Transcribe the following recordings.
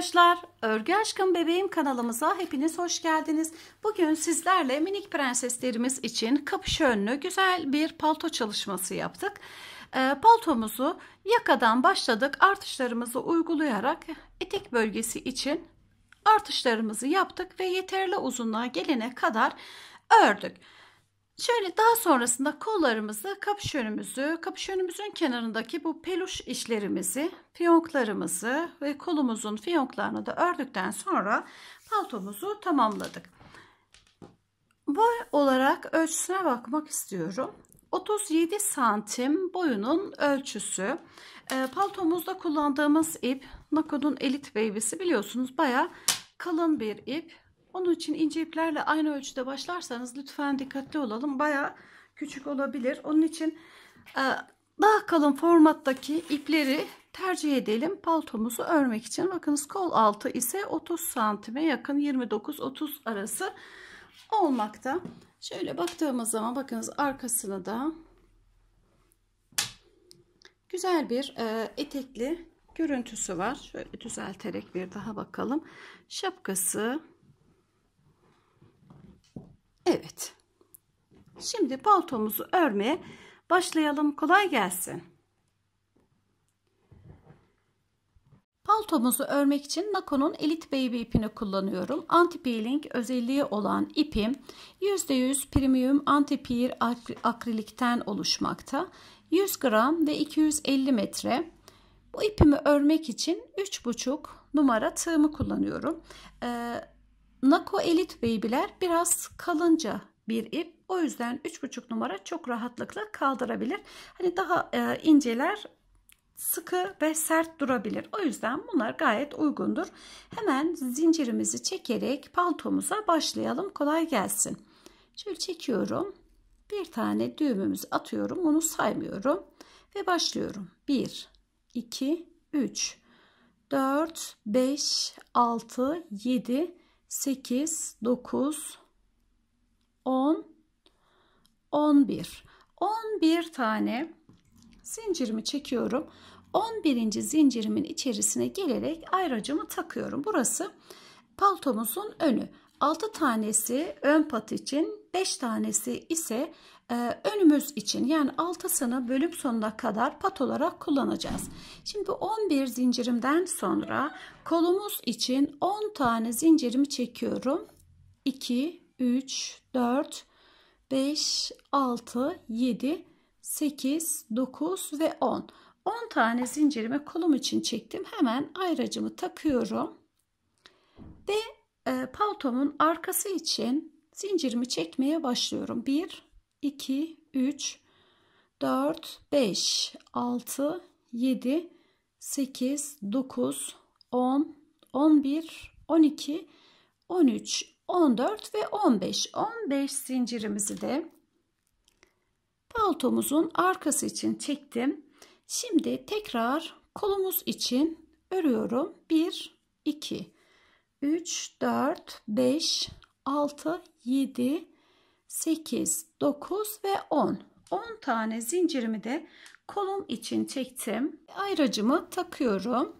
arkadaşlar. Örgü Aşkım Bebeğim kanalımıza hepiniz hoş geldiniz. Bugün sizlerle minik prenseslerimiz için kapüşönlü güzel bir palto çalışması yaptık. E, paltomuzu yakadan başladık. Artışlarımızı uygulayarak etek bölgesi için artışlarımızı yaptık ve yeterli uzunluğa gelene kadar ördük. Şöyle daha sonrasında kollarımızı, kapüşönümüzü, kapüşönümüzün kenarındaki bu peluş işlerimizi, fiyonklarımızı ve kolumuzun fiyonklarını da ördükten sonra paltomuzu tamamladık. Boy olarak ölçüsüne bakmak istiyorum. 37 santim boyunun ölçüsü. E, paltomuzda kullandığımız ip Nako'nun Elite Baby'si biliyorsunuz baya kalın bir ip. Onun için ince iplerle aynı ölçüde başlarsanız lütfen dikkatli olalım. Baya küçük olabilir. Onun için e, daha kalın formattaki ipleri tercih edelim paltomuzu örmek için. Bakınız kol altı ise 30 santime yakın 29-30 arası olmakta. Şöyle baktığımız zaman bakınız arkasını da güzel bir e, etekli görüntüsü var. Şöyle düzelterek bir daha bakalım. Şapkası Evet. Şimdi paltomuzu örmeye başlayalım. Kolay gelsin. Paltomuzu örmek için Nako'nun Elite Baby ipini kullanıyorum. Anti peeling özelliği olan ipim %100 premium anti peer akrilikten oluşmakta. 100 gram ve 250 metre. Bu ipimi örmek için 3,5 numara tığımı kullanıyorum. Ee, Nako Elite Baby'ler biraz kalınca bir ip. O yüzden 3,5 numara çok rahatlıkla kaldırabilir. Hani daha e, inceler sıkı ve sert durabilir. O yüzden bunlar gayet uygundur. Hemen zincirimizi çekerek paltomuza başlayalım. Kolay gelsin. Şöyle çekiyorum. Bir tane düğümümüzü atıyorum. Onu saymıyorum. Ve başlıyorum. 1, 2, 3, 4, 5, 6, 7, 8, 9, 10, 11. 11 tane zincirimi çekiyorum. 11. zincirimin içerisine gelerek ayracımı takıyorum. Burası paltomuzun önü. 6 tanesi ön pat için, 5 tanesi ise önümüz için yani altısını bölüm sonuna kadar pat olarak kullanacağız. Şimdi 11 zincirimden sonra kolumuz için 10 tane zincirimi çekiyorum. 2, 3, 4, 5, 6, 7, 8, 9 ve 10. 10 tane zincirimi kolum için çektim. Hemen ayracımı takıyorum. Ve e, paltomun arkası için zincirimi çekmeye başlıyorum. 1, 2, 3, 4, 5, 6, 7, 8, 9, 10, 11, 12, 13, 14 ve 15. 15 zincirimizi de paltomuzun arkası için çektim. Şimdi tekrar kolumuz için örüyorum. 1, 2, 3, 4, 5, 6, 7, 8, 9 ve 10. 10 tane zincirimi de kolum için çektim. Ayracımı takıyorum.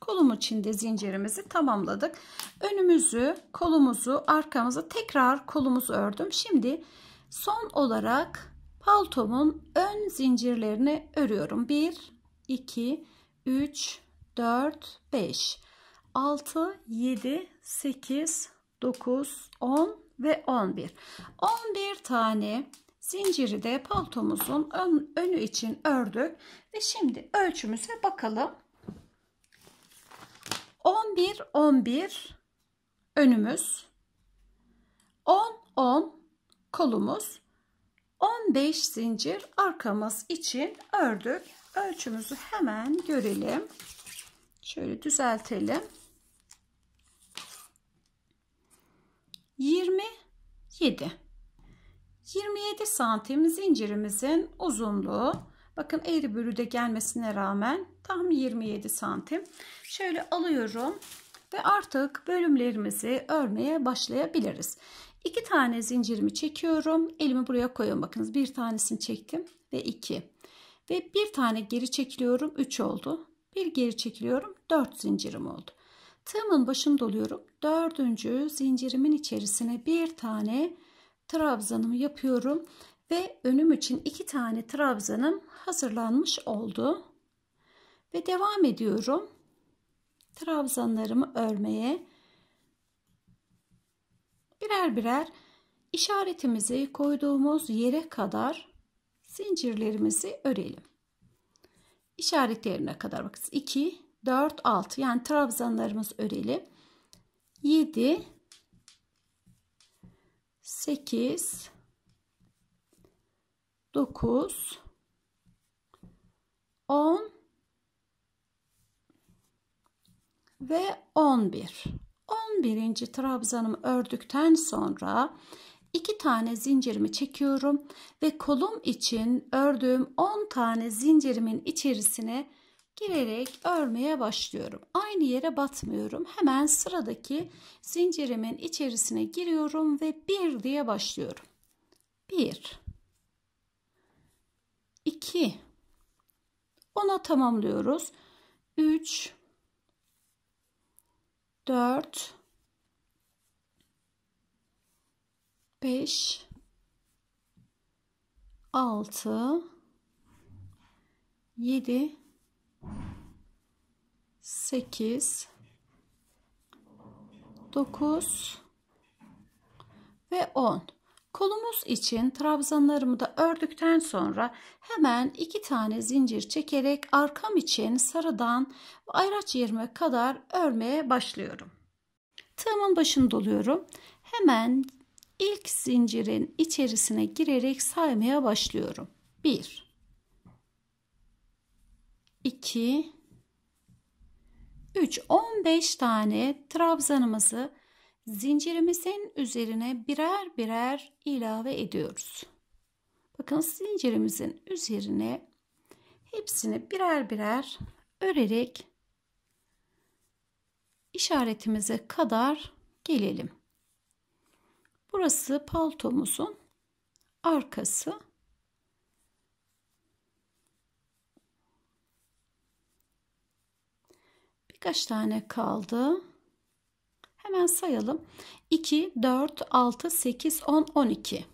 Kolum için de zincirimizi tamamladık. Önümüzü, kolumuzu, arkamızı tekrar kolumuzu ördüm. Şimdi son olarak paltomun ön zincirlerini örüyorum. 1, 2, 3, 4, 5, 6, 7, 8, 9, 10 ve 11. 11 tane zinciri de paltomuzun ön, önü için ördük. Ve şimdi ölçümüze bakalım. 11 11 önümüz 10 10 kolumuz 15 zincir arkamız için ördük. Ölçümüzü hemen görelim. Şöyle düzeltelim. 27 27 santim zincirimizin uzunluğu bakın eğri bölüde gelmesine rağmen tam 27 santim. Şöyle alıyorum ve artık bölümlerimizi örmeye başlayabiliriz. İki tane zincirimi çekiyorum. Elimi buraya koyuyorum. Bakınız bir tanesini çektim ve iki. Ve bir tane geri çekiliyorum. 3 oldu. Bir geri çekiliyorum. 4 zincirim oldu Tığımın başını doluyorum. Dördüncü zincirimin içerisine bir tane trabzanımı yapıyorum ve önüm için iki tane trabzanım hazırlanmış oldu. Ve devam ediyorum. Trabzanlarımı örmeye birer birer işaretimizi koyduğumuz yere kadar zincirlerimizi örelim. İşaret yerine kadar bakın 2 4 6 yani trabzanlarımız örelim. 7 8 9 10 ve 11. 11. trabzanımı ördükten sonra iki tane zincirimi çekiyorum ve kolum için ördüğüm 10 tane zincirimin içerisine girerek örmeye başlıyorum. Aynı yere batmıyorum. Hemen sıradaki zincirimin içerisine giriyorum ve 1 diye başlıyorum. 1 2 10'a tamamlıyoruz. 3 4 5 6 7 8 9 ve 10 kolumuz için trabzanlarımı da ördükten sonra hemen iki tane zincir çekerek arkam için sarıdan ayraç yerime kadar örmeye başlıyorum. Tığımın başını doluyorum. Hemen ilk zincirin içerisine girerek saymaya başlıyorum. 1 2 3 15 tane trabzanımızı zincirimizin üzerine birer birer ilave ediyoruz. Bakın zincirimizin üzerine hepsini birer birer örerek işaretimize kadar gelelim. Burası paltomuzun arkası. Birkaç tane kaldı. Hemen sayalım. 2, 4, 6, 8, 10, 12.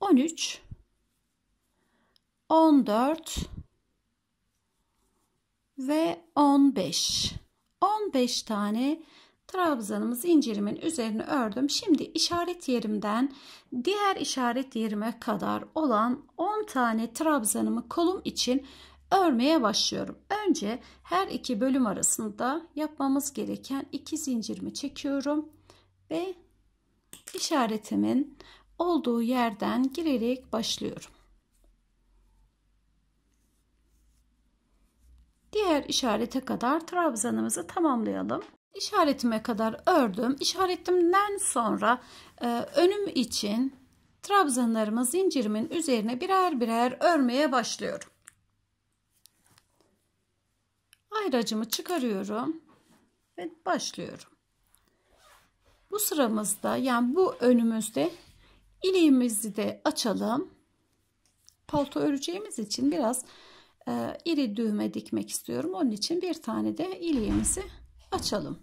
13, 14 ve 15. 15 tane trabzanımı zincirimin üzerine ördüm. Şimdi işaret yerimden diğer işaret yerime kadar olan 10 tane trabzanımı kolum için örmeye başlıyorum. Önce her iki bölüm arasında yapmamız gereken iki zincirimi çekiyorum ve işaretimin olduğu yerden girerek başlıyorum. Diğer işarete kadar trabzanımızı tamamlayalım. İşaretime kadar ördüm. İşaretimden sonra e, önüm için trabzanlarımı zincirimin üzerine birer birer örmeye başlıyorum. Ayracımı çıkarıyorum ve başlıyorum. Bu sıramızda yani bu önümüzde iliğimizi de açalım. Palto öreceğimiz için biraz e, iri düğme dikmek istiyorum. Onun için bir tane de iliğimizi açalım.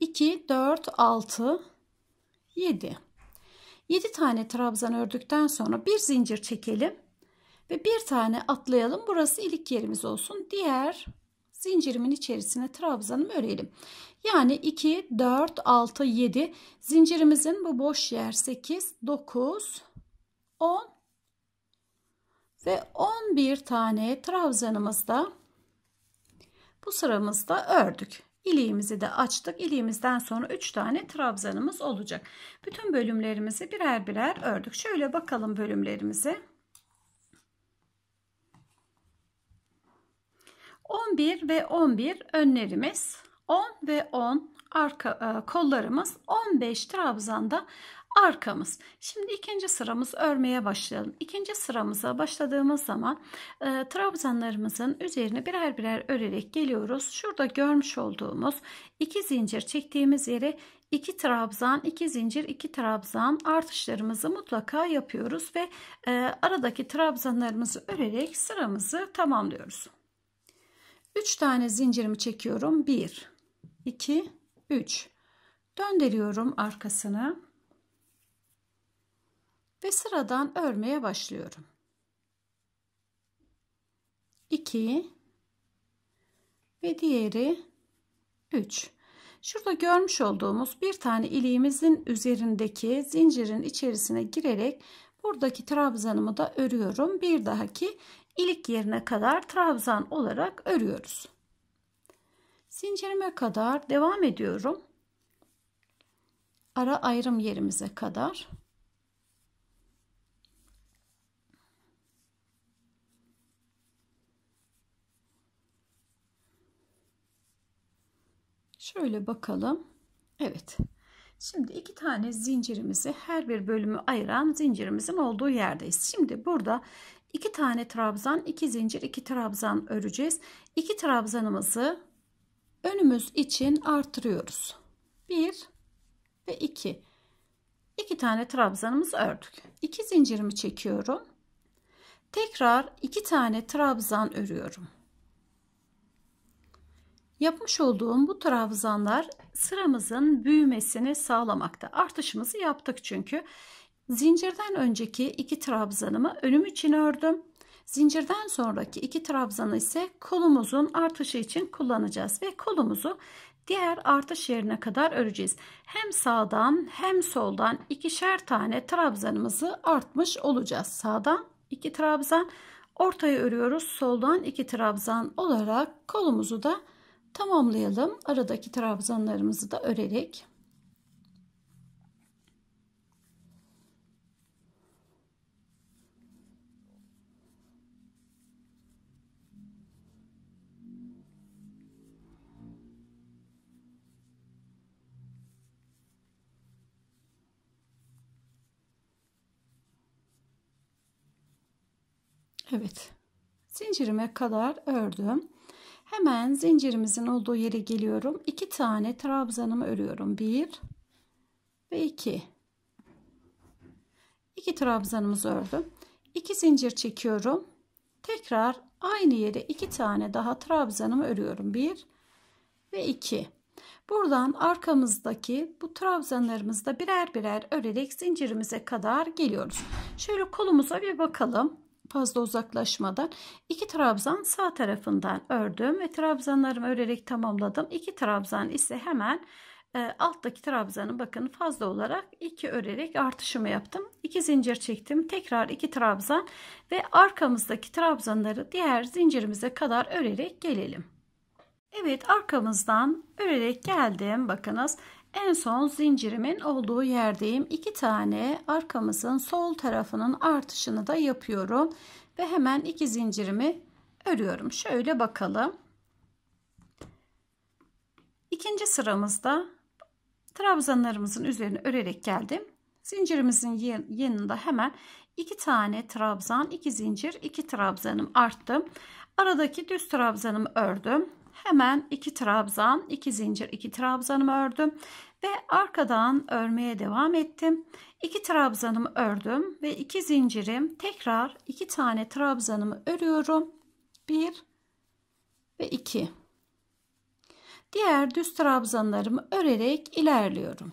2, 4, 6, 7. 7 tane trabzan ördükten sonra bir zincir çekelim ve bir tane atlayalım. Burası ilik yerimiz olsun. Diğer zincirimin içerisine trabzanımı örelim. Yani 2, 4, 6, 7 zincirimizin bu boş yer 8, 9, 10 ve 11 tane trabzanımızda bu sıramızda ördük. İliğimizi de açtık. İliğimizden sonra 3 tane trabzanımız olacak. Bütün bölümlerimizi birer birer ördük. Şöyle bakalım bölümlerimize. 11 ve 11 önlerimiz 10 ve 10 arka e, kollarımız 15 trabzanda arkamız. Şimdi ikinci sıramız örmeye başlayalım. İkinci sıramıza başladığımız zaman e, trabzanlarımızın üzerine birer birer örerek geliyoruz. Şurada görmüş olduğumuz iki zincir çektiğimiz yere iki trabzan, iki zincir, iki trabzan artışlarımızı mutlaka yapıyoruz ve e, aradaki trabzanlarımızı örerek sıramızı tamamlıyoruz. 3 tane zincirimi çekiyorum. 1 2 3 döndürüyorum arkasını ve sıradan örmeye başlıyorum. 2 ve diğeri 3 Şurada görmüş olduğumuz bir tane iliğimizin üzerindeki zincirin içerisine girerek buradaki trabzanımı da örüyorum. Bir dahaki ilik yerine kadar trabzan olarak örüyoruz. Zincirime kadar devam ediyorum. Ara ayrım yerimize kadar. Şöyle bakalım. Evet. Şimdi iki tane zincirimizi her bir bölümü ayıran zincirimizin olduğu yerdeyiz. Şimdi burada iki tane trabzan, iki zincir, iki trabzan öreceğiz. İki trabzanımızı önümüz için artırıyoruz. Bir ve iki. İki tane trabzanımızı ördük. İki zincirimi çekiyorum. Tekrar iki tane trabzan örüyorum. Yapmış olduğum bu trabzanlar sıramızın büyümesini sağlamakta. Artışımızı yaptık çünkü. Zincirden önceki iki trabzanımı önüm için ördüm. Zincirden sonraki iki trabzanı ise kolumuzun artışı için kullanacağız ve kolumuzu diğer artış yerine kadar öreceğiz. Hem sağdan hem soldan ikişer tane trabzanımızı artmış olacağız. Sağdan iki trabzan, ortaya örüyoruz. Soldan iki trabzan olarak kolumuzu da tamamlayalım. Aradaki trabzanlarımızı da örerek. Evet. Zincirime kadar ördüm. Hemen zincirimizin olduğu yere geliyorum. İki tane trabzanımı örüyorum. Bir ve iki. İki trabzanımızı ördüm. İki zincir çekiyorum. Tekrar aynı yere iki tane daha trabzanımı örüyorum. Bir ve iki. Buradan arkamızdaki bu trabzanlarımızda birer birer örerek zincirimize kadar geliyoruz. Şöyle kolumuza bir bakalım fazla uzaklaşmadan iki trabzan sağ tarafından ördüm ve trabzanlarımı örerek tamamladım. İki trabzan ise hemen e, alttaki trabzanı bakın fazla olarak iki örerek artışımı yaptım. İki zincir çektim. Tekrar iki trabzan ve arkamızdaki trabzanları diğer zincirimize kadar örerek gelelim. Evet arkamızdan örerek geldim. Bakınız en son zincirimin olduğu yerdeyim. İki tane arkamızın sol tarafının artışını da yapıyorum. Ve hemen iki zincirimi örüyorum. Şöyle bakalım. İkinci sıramızda trabzanlarımızın üzerine örerek geldim. Zincirimizin yanında hemen iki tane trabzan, iki zincir, iki trabzanım arttım. Aradaki düz trabzanımı ördüm. Hemen iki trabzan, iki zincir, iki trabzanımı ördüm ve arkadan örmeye devam ettim. İki trabzanımı ördüm ve iki zincirim tekrar iki tane trabzanımı örüyorum. Bir ve iki. Diğer düz trabzanlarımı örerek ilerliyorum.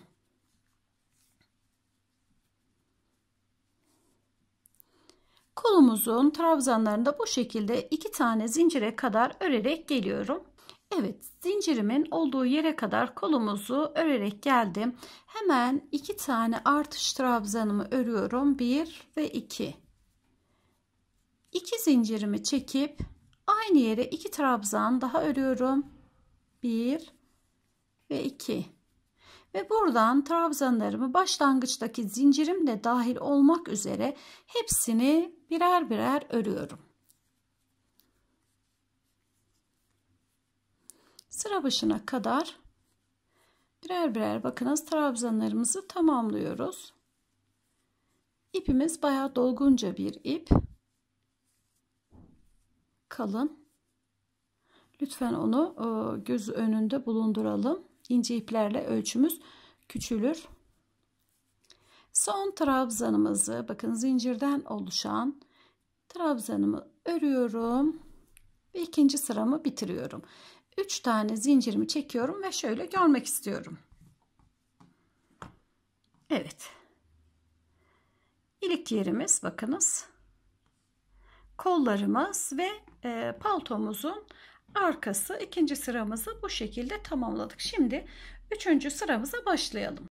Kolumuzun trabzanlarında bu şekilde iki tane zincire kadar örerek geliyorum. Evet zincirimin olduğu yere kadar kolumuzu örerek geldim. Hemen iki tane artış trabzanımı örüyorum. Bir ve iki. İki zincirimi çekip aynı yere iki trabzan daha örüyorum. Bir ve iki. Ve buradan trabzanlarımı başlangıçtaki zincirimle dahil olmak üzere hepsini birer birer örüyorum. Sıra başına kadar birer birer bakınız trabzanlarımızı tamamlıyoruz. İpimiz bayağı dolgunca bir ip. Kalın. Lütfen onu e, göz önünde bulunduralım. İnce iplerle ölçümüz küçülür. Son trabzanımızı bakın zincirden oluşan trabzanımı örüyorum ve ikinci sıramı bitiriyorum. 3 tane zincirimi çekiyorum ve şöyle görmek istiyorum. Evet. İlik yerimiz bakınız. Kollarımız ve e, paltomuzun arkası ikinci sıramızı bu şekilde tamamladık. Şimdi üçüncü sıramıza başlayalım.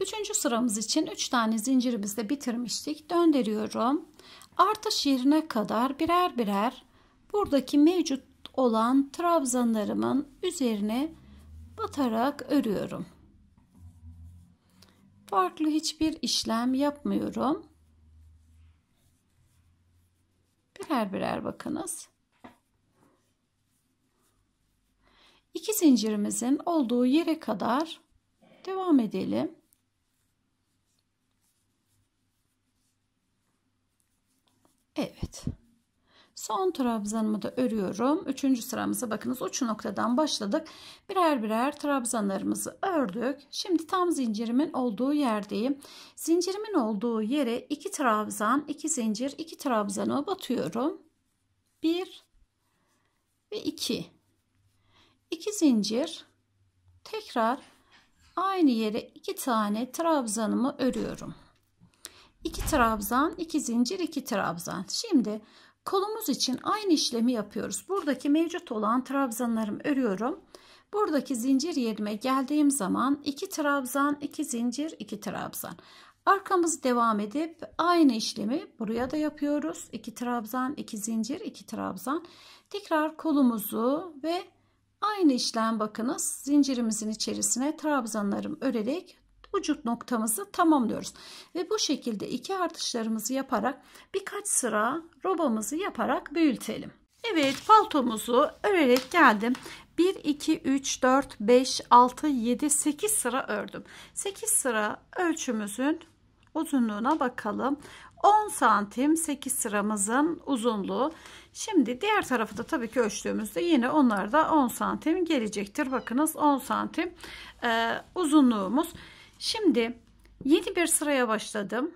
Üçüncü sıramız için üç tane zincirimizde bitirmiştik. Döndürüyorum. Artış yerine kadar birer birer buradaki mevcut olan trabzanlarımın üzerine batarak örüyorum. Farklı hiçbir işlem yapmıyorum. Birer birer bakınız. İki zincirimizin olduğu yere kadar devam edelim. Evet. Son trabzanımı da örüyorum. Üçüncü sıramıza bakınız uç noktadan başladık. Birer birer trabzanlarımızı ördük. Şimdi tam zincirimin olduğu yerdeyim. Zincirimin olduğu yere iki trabzan, iki zincir, iki trabzanı batıyorum. Bir ve iki. İki zincir. Tekrar aynı yere iki tane trabzanımı örüyorum. 2 trabzan, 2 zincir, 2 trabzan. Şimdi kolumuz için aynı işlemi yapıyoruz. Buradaki mevcut olan trabzanlarımı örüyorum. Buradaki zincir yerime geldiğim zaman 2 trabzan, 2 zincir, 2 trabzan. Arkamız devam edip aynı işlemi buraya da yapıyoruz. 2 trabzan, 2 zincir, 2 trabzan. Tekrar kolumuzu ve aynı işlem bakınız zincirimizin içerisine trabzanlarım örerek ucut noktamızı tamamlıyoruz. Ve bu şekilde iki artışlarımızı yaparak birkaç sıra robamızı yaparak büyütelim. Evet paltomuzu örerek geldim. 1, 2, 3, 4, 5, 6, 7, 8 sıra ördüm. 8 sıra ölçümüzün uzunluğuna bakalım. 10 santim 8 sıramızın uzunluğu. Şimdi diğer tarafı da tabii ki ölçtüğümüzde yine onlar da 10 santim gelecektir. Bakınız 10 santim e, uzunluğumuz. Şimdi yeni bir sıraya başladım.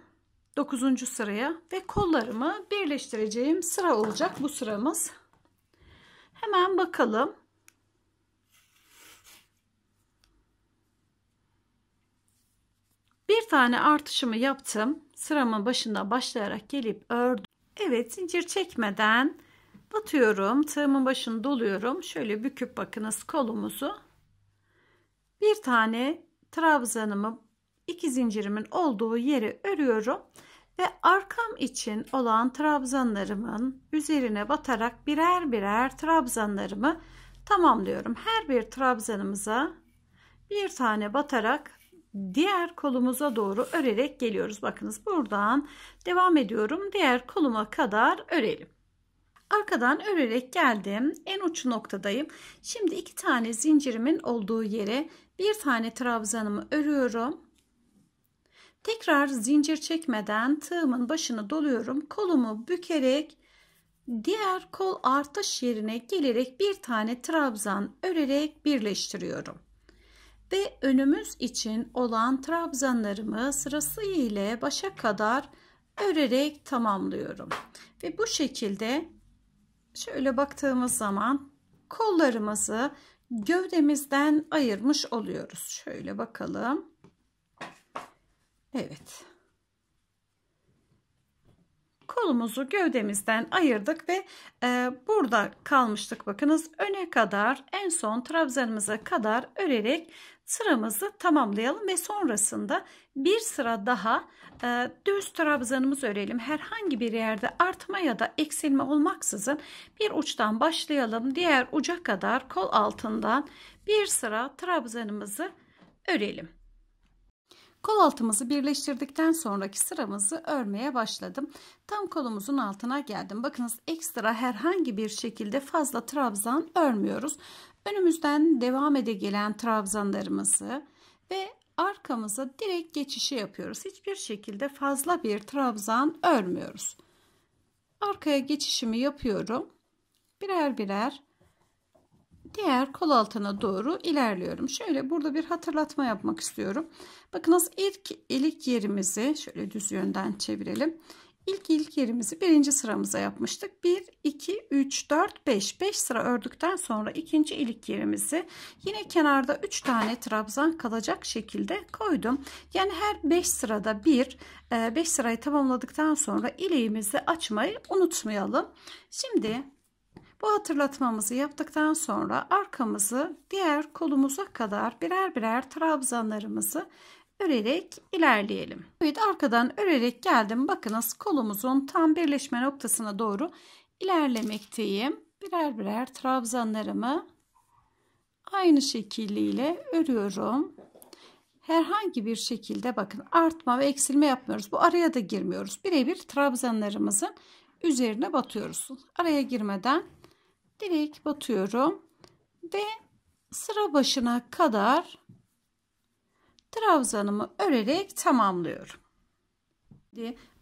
9. sıraya ve kollarımı birleştireceğim sıra olacak bu sıramız. Hemen bakalım. Bir tane artışımı yaptım. Sıramın başında başlayarak gelip ördüm. Evet zincir çekmeden batıyorum. Tığımın başını doluyorum. Şöyle büküp bakınız kolumuzu. Bir tane trabzanımı iki zincirimin olduğu yeri örüyorum ve arkam için olan trabzanlarımın üzerine batarak birer birer trabzanlarımı tamamlıyorum. Her bir trabzanımıza bir tane batarak diğer kolumuza doğru örerek geliyoruz. Bakınız buradan devam ediyorum. Diğer koluma kadar örelim. Arkadan örerek geldim. En uç noktadayım. Şimdi iki tane zincirimin olduğu yere bir tane trabzanımı örüyorum. Tekrar zincir çekmeden tığımın başını doluyorum. Kolumu bükerek diğer kol artış yerine gelerek bir tane trabzan örerek birleştiriyorum. Ve önümüz için olan trabzanlarımı sırası ile başa kadar örerek tamamlıyorum. Ve bu şekilde şöyle baktığımız zaman kollarımızı gövdemizden ayırmış oluyoruz. Şöyle bakalım. Evet. Kolumuzu gövdemizden ayırdık ve e, burada kalmıştık. Bakınız öne kadar en son trabzanımıza kadar örerek sıramızı tamamlayalım ve sonrasında bir sıra daha e, düz trabzanımız örelim. Herhangi bir yerde artma ya da eksilme olmaksızın bir uçtan başlayalım. Diğer uca kadar kol altından bir sıra trabzanımızı örelim. Kol altımızı birleştirdikten sonraki sıramızı örmeye başladım. Tam kolumuzun altına geldim. Bakınız ekstra herhangi bir şekilde fazla trabzan örmüyoruz. Önümüzden devam ede gelen trabzanlarımızı ve arkamıza direkt geçişi yapıyoruz. Hiçbir şekilde fazla bir trabzan örmüyoruz. Arkaya geçişimi yapıyorum. Birer birer diğer kol altına doğru ilerliyorum. Şöyle burada bir hatırlatma yapmak istiyorum. Bakınız ilk ilik yerimizi şöyle düz yönden çevirelim. İlk ilk yerimizi birinci sıramıza yapmıştık. 1, 2, 3, 4, 5. 5 sıra ördükten sonra ikinci ilk yerimizi yine kenarda 3 tane trabzan kalacak şekilde koydum. Yani her 5 sırada bir 5 e, sırayı tamamladıktan sonra ileğimizi açmayı unutmayalım. Şimdi bu hatırlatmamızı yaptıktan sonra arkamızı diğer kolumuza kadar birer birer trabzanlarımızı örerek ilerleyelim. Evet arkadan örerek geldim. Bakınız kolumuzun tam birleşme noktasına doğru ilerlemekteyim. Birer birer trabzanlarımı aynı şekilliyle örüyorum. Herhangi bir şekilde bakın artma ve eksilme yapmıyoruz. Bu araya da girmiyoruz. Birebir trabzanlarımızın üzerine batıyoruz. Araya girmeden direkt batıyorum ve sıra başına kadar trabzanımı örerek tamamlıyorum.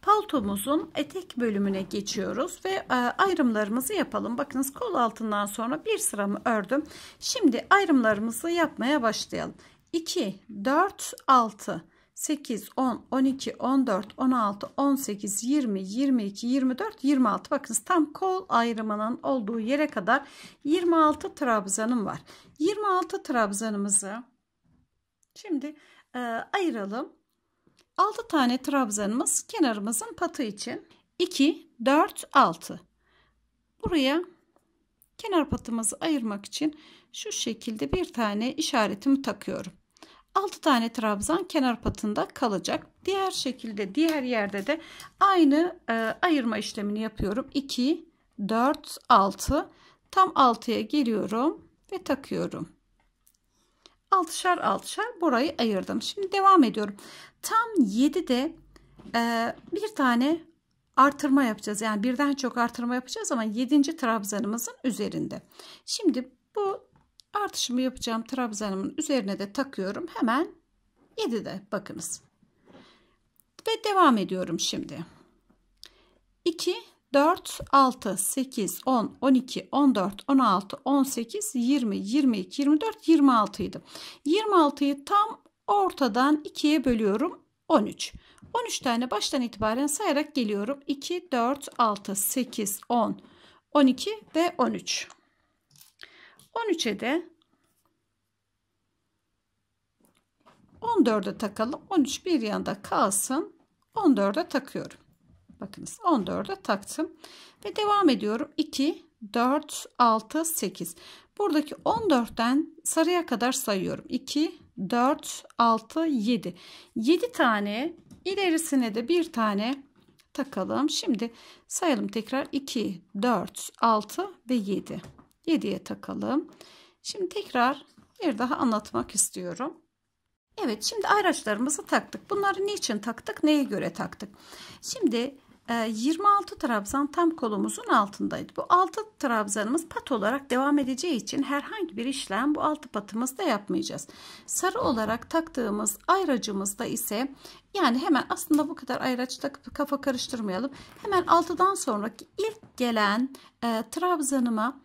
Paltomuzun etek bölümüne geçiyoruz ve e, ayrımlarımızı yapalım. Bakınız kol altından sonra bir sıramı ördüm. Şimdi ayrımlarımızı yapmaya başlayalım. 2, 4, 6, 8, 10, 12, 14, 16, 18, 20, 22, 24, 26. Bakınız tam kol ayrımının olduğu yere kadar 26 trabzanım var. 26 trabzanımızı şimdi e, ayıralım. 6 tane trabzanımız kenarımızın patı için 2, 4, 6. Buraya kenar patımızı ayırmak için şu şekilde bir tane işaretimi takıyorum. 6 tane trabzan kenar patında kalacak. Diğer şekilde diğer yerde de aynı e, ayırma işlemini yapıyorum. 2, 4, 6. Tam 6'ya geliyorum ve takıyorum. Altışar altışar burayı ayırdım. Şimdi devam ediyorum. Tam 7'de e, bir tane artırma yapacağız. Yani birden çok artırma yapacağız ama 7. trabzanımızın üzerinde. Şimdi bu artışımı yapacağım trabzanımın üzerine de takıyorum. Hemen 7'de bakınız. Ve devam ediyorum şimdi. 2, 4, 6, 8, 10, 12, 14, 16, 18, 20, 22, 24, 26 idi. 26'yı tam ortadan 2'ye bölüyorum. 13. 13 tane baştan itibaren sayarak geliyorum. 2, 4, 6, 8, 10, 12 ve 13. 13'e de 14'e takalım. 13 bir yanda kalsın. 14'e takıyorum. Bakınız 14'e taktım. Ve devam ediyorum. 2, 4, 6, 8. Buradaki 14'ten sarıya kadar sayıyorum. 2, 4, 6, 7. 7 tane ilerisine de bir tane takalım. Şimdi sayalım tekrar. 2, 4, 6 ve 7. 7'ye takalım. Şimdi tekrar bir daha anlatmak istiyorum. Evet şimdi ayraçlarımızı taktık. Bunları niçin taktık? Neye göre taktık? Şimdi 26 e, trabzan tam kolumuzun altındaydı. Bu 6 trabzanımız pat olarak devam edeceği için herhangi bir işlem bu altı patımızda yapmayacağız. Sarı olarak taktığımız ayracımızda ise yani hemen aslında bu kadar ayraçta kafa karıştırmayalım. Hemen 6'dan sonraki ilk gelen e, trabzanıma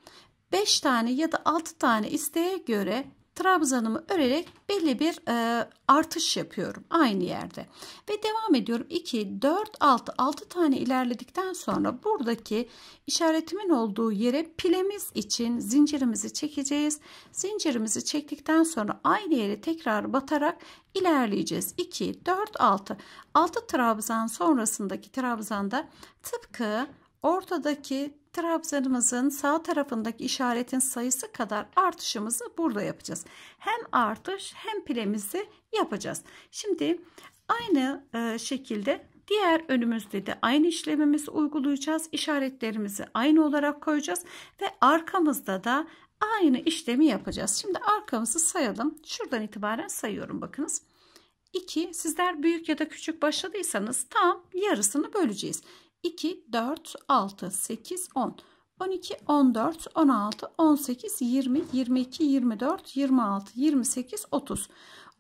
5 tane ya da 6 tane isteğe göre trabzanımı örerek belli bir e, artış yapıyorum aynı yerde. Ve devam ediyorum. 2, 4, 6, 6 tane ilerledikten sonra buradaki işaretimin olduğu yere pilemiz için zincirimizi çekeceğiz. Zincirimizi çektikten sonra aynı yere tekrar batarak ilerleyeceğiz. 2, 4, 6. 6 trabzan sonrasındaki trabzanda tıpkı ortadaki trabzanımızın sağ tarafındaki işaretin sayısı kadar artışımızı burada yapacağız. Hem artış hem pilemizi yapacağız. Şimdi aynı e, şekilde diğer önümüzde de aynı işlemimizi uygulayacağız. İşaretlerimizi aynı olarak koyacağız ve arkamızda da aynı işlemi yapacağız. Şimdi arkamızı sayalım. Şuradan itibaren sayıyorum bakınız. 2 sizler büyük ya da küçük başladıysanız tam yarısını böleceğiz. 2, 4, 6, 8, 10. 12, 14, 16, 18, 20, 22, 24, 26, 28, 30.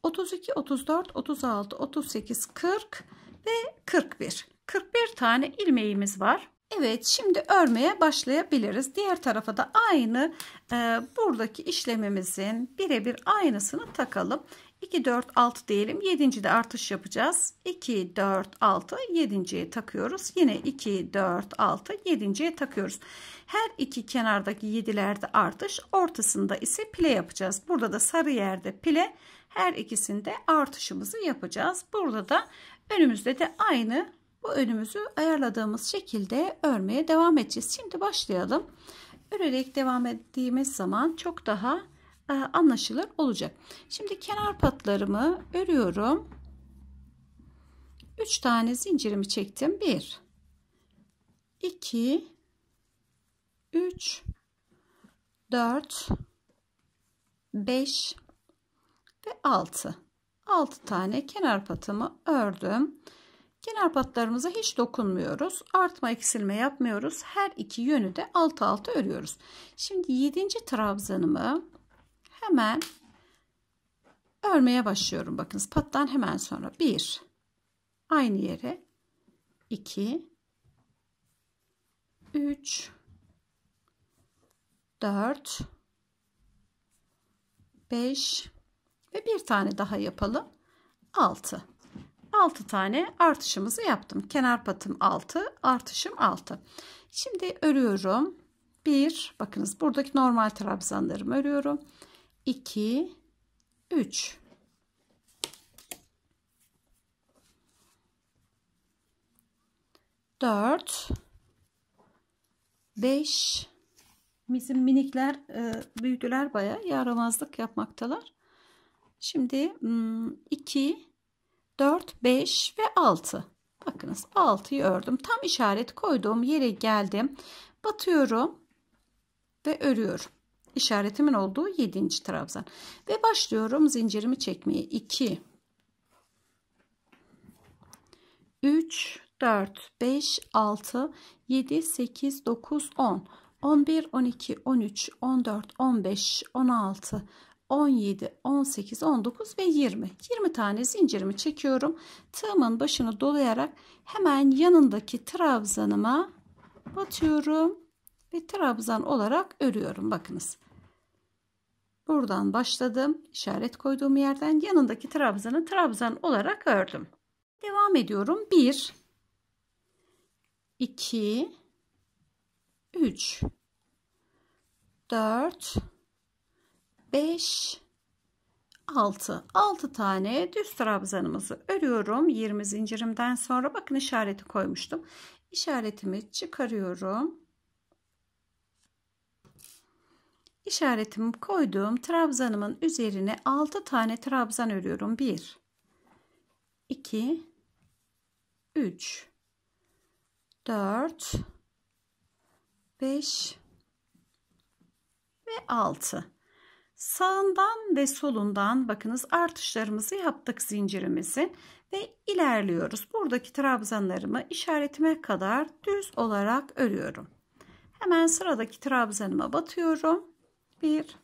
32, 34, 36, 38, 40 ve 41. 41 tane ilmeğimiz var. Evet şimdi örmeye başlayabiliriz. Diğer tarafa da aynı e, buradaki işlemimizin birebir aynısını takalım. 2, 4, 6 diyelim. 7. de artış yapacağız. 2, 4, 6, 7.ye takıyoruz. Yine 2, 4, 6, 7.ye takıyoruz. Her iki kenardaki 7'lerde artış, ortasında ise pile yapacağız. Burada da sarı yerde pile, her ikisinde artışımızı yapacağız. Burada da önümüzde de aynı bu önümüzü ayarladığımız şekilde örmeye devam edeceğiz. Şimdi başlayalım. Örerek devam ettiğimiz zaman çok daha anlaşılır olacak. Şimdi kenar patlarımı örüyorum. 3 tane zincirimi çektim. 1 2 3 4 5 ve 6 6 tane kenar patımı ördüm. Kenar patlarımıza hiç dokunmuyoruz. Artma eksilme yapmıyoruz. Her iki yönü de alt alta örüyoruz. Şimdi 7. trabzanımı hemen örmeye başlıyorum. Bakınız pattan hemen sonra 1 aynı yere 2 3 4 5 ve bir tane daha yapalım. 6 6 tane artışımızı yaptım. Kenar patım 6, artışım 6. Şimdi örüyorum. 1, bakınız buradaki normal trabzanlarımı örüyorum. 2, 3. Dört, beş, bizim minikler e, büyüdüler baya yaramazlık yapmaktalar. Şimdi iki, 4, 5 ve 6. Bakınız 6'yı ördüm. Tam işaret koyduğum yere geldim. Batıyorum ve örüyorum. İşaretimin olduğu 7. trabzan. Ve başlıyorum zincirimi çekmeye. 2 3 4 5 6 7 8 9 10 11 12 13 14 15 16 17, 18, 19 ve 20. 20 tane zincirimi çekiyorum. Tığımın başını dolayarak hemen yanındaki trabzanıma batıyorum ve trabzan olarak örüyorum. Bakınız. Buradan başladım. İşaret koyduğum yerden yanındaki trabzanı trabzan olarak ördüm. Devam ediyorum. 1 2 3 4 5 6 6 tane düz trabzanımızı örüyorum 20 zincirimden sonra bakın işareti koymuştum işaretimi çıkarıyorum işaretimi koyduğum trabzanımın üzerine 6 tane trabzan örüyorum 1 2 3 4 5 ve 6 Sağından ve solundan bakınız artışlarımızı yaptık zincirimizi ve ilerliyoruz. Buradaki trabzanlarımı işaretime kadar düz olarak örüyorum. Hemen sıradaki trabzanıma batıyorum. Bir.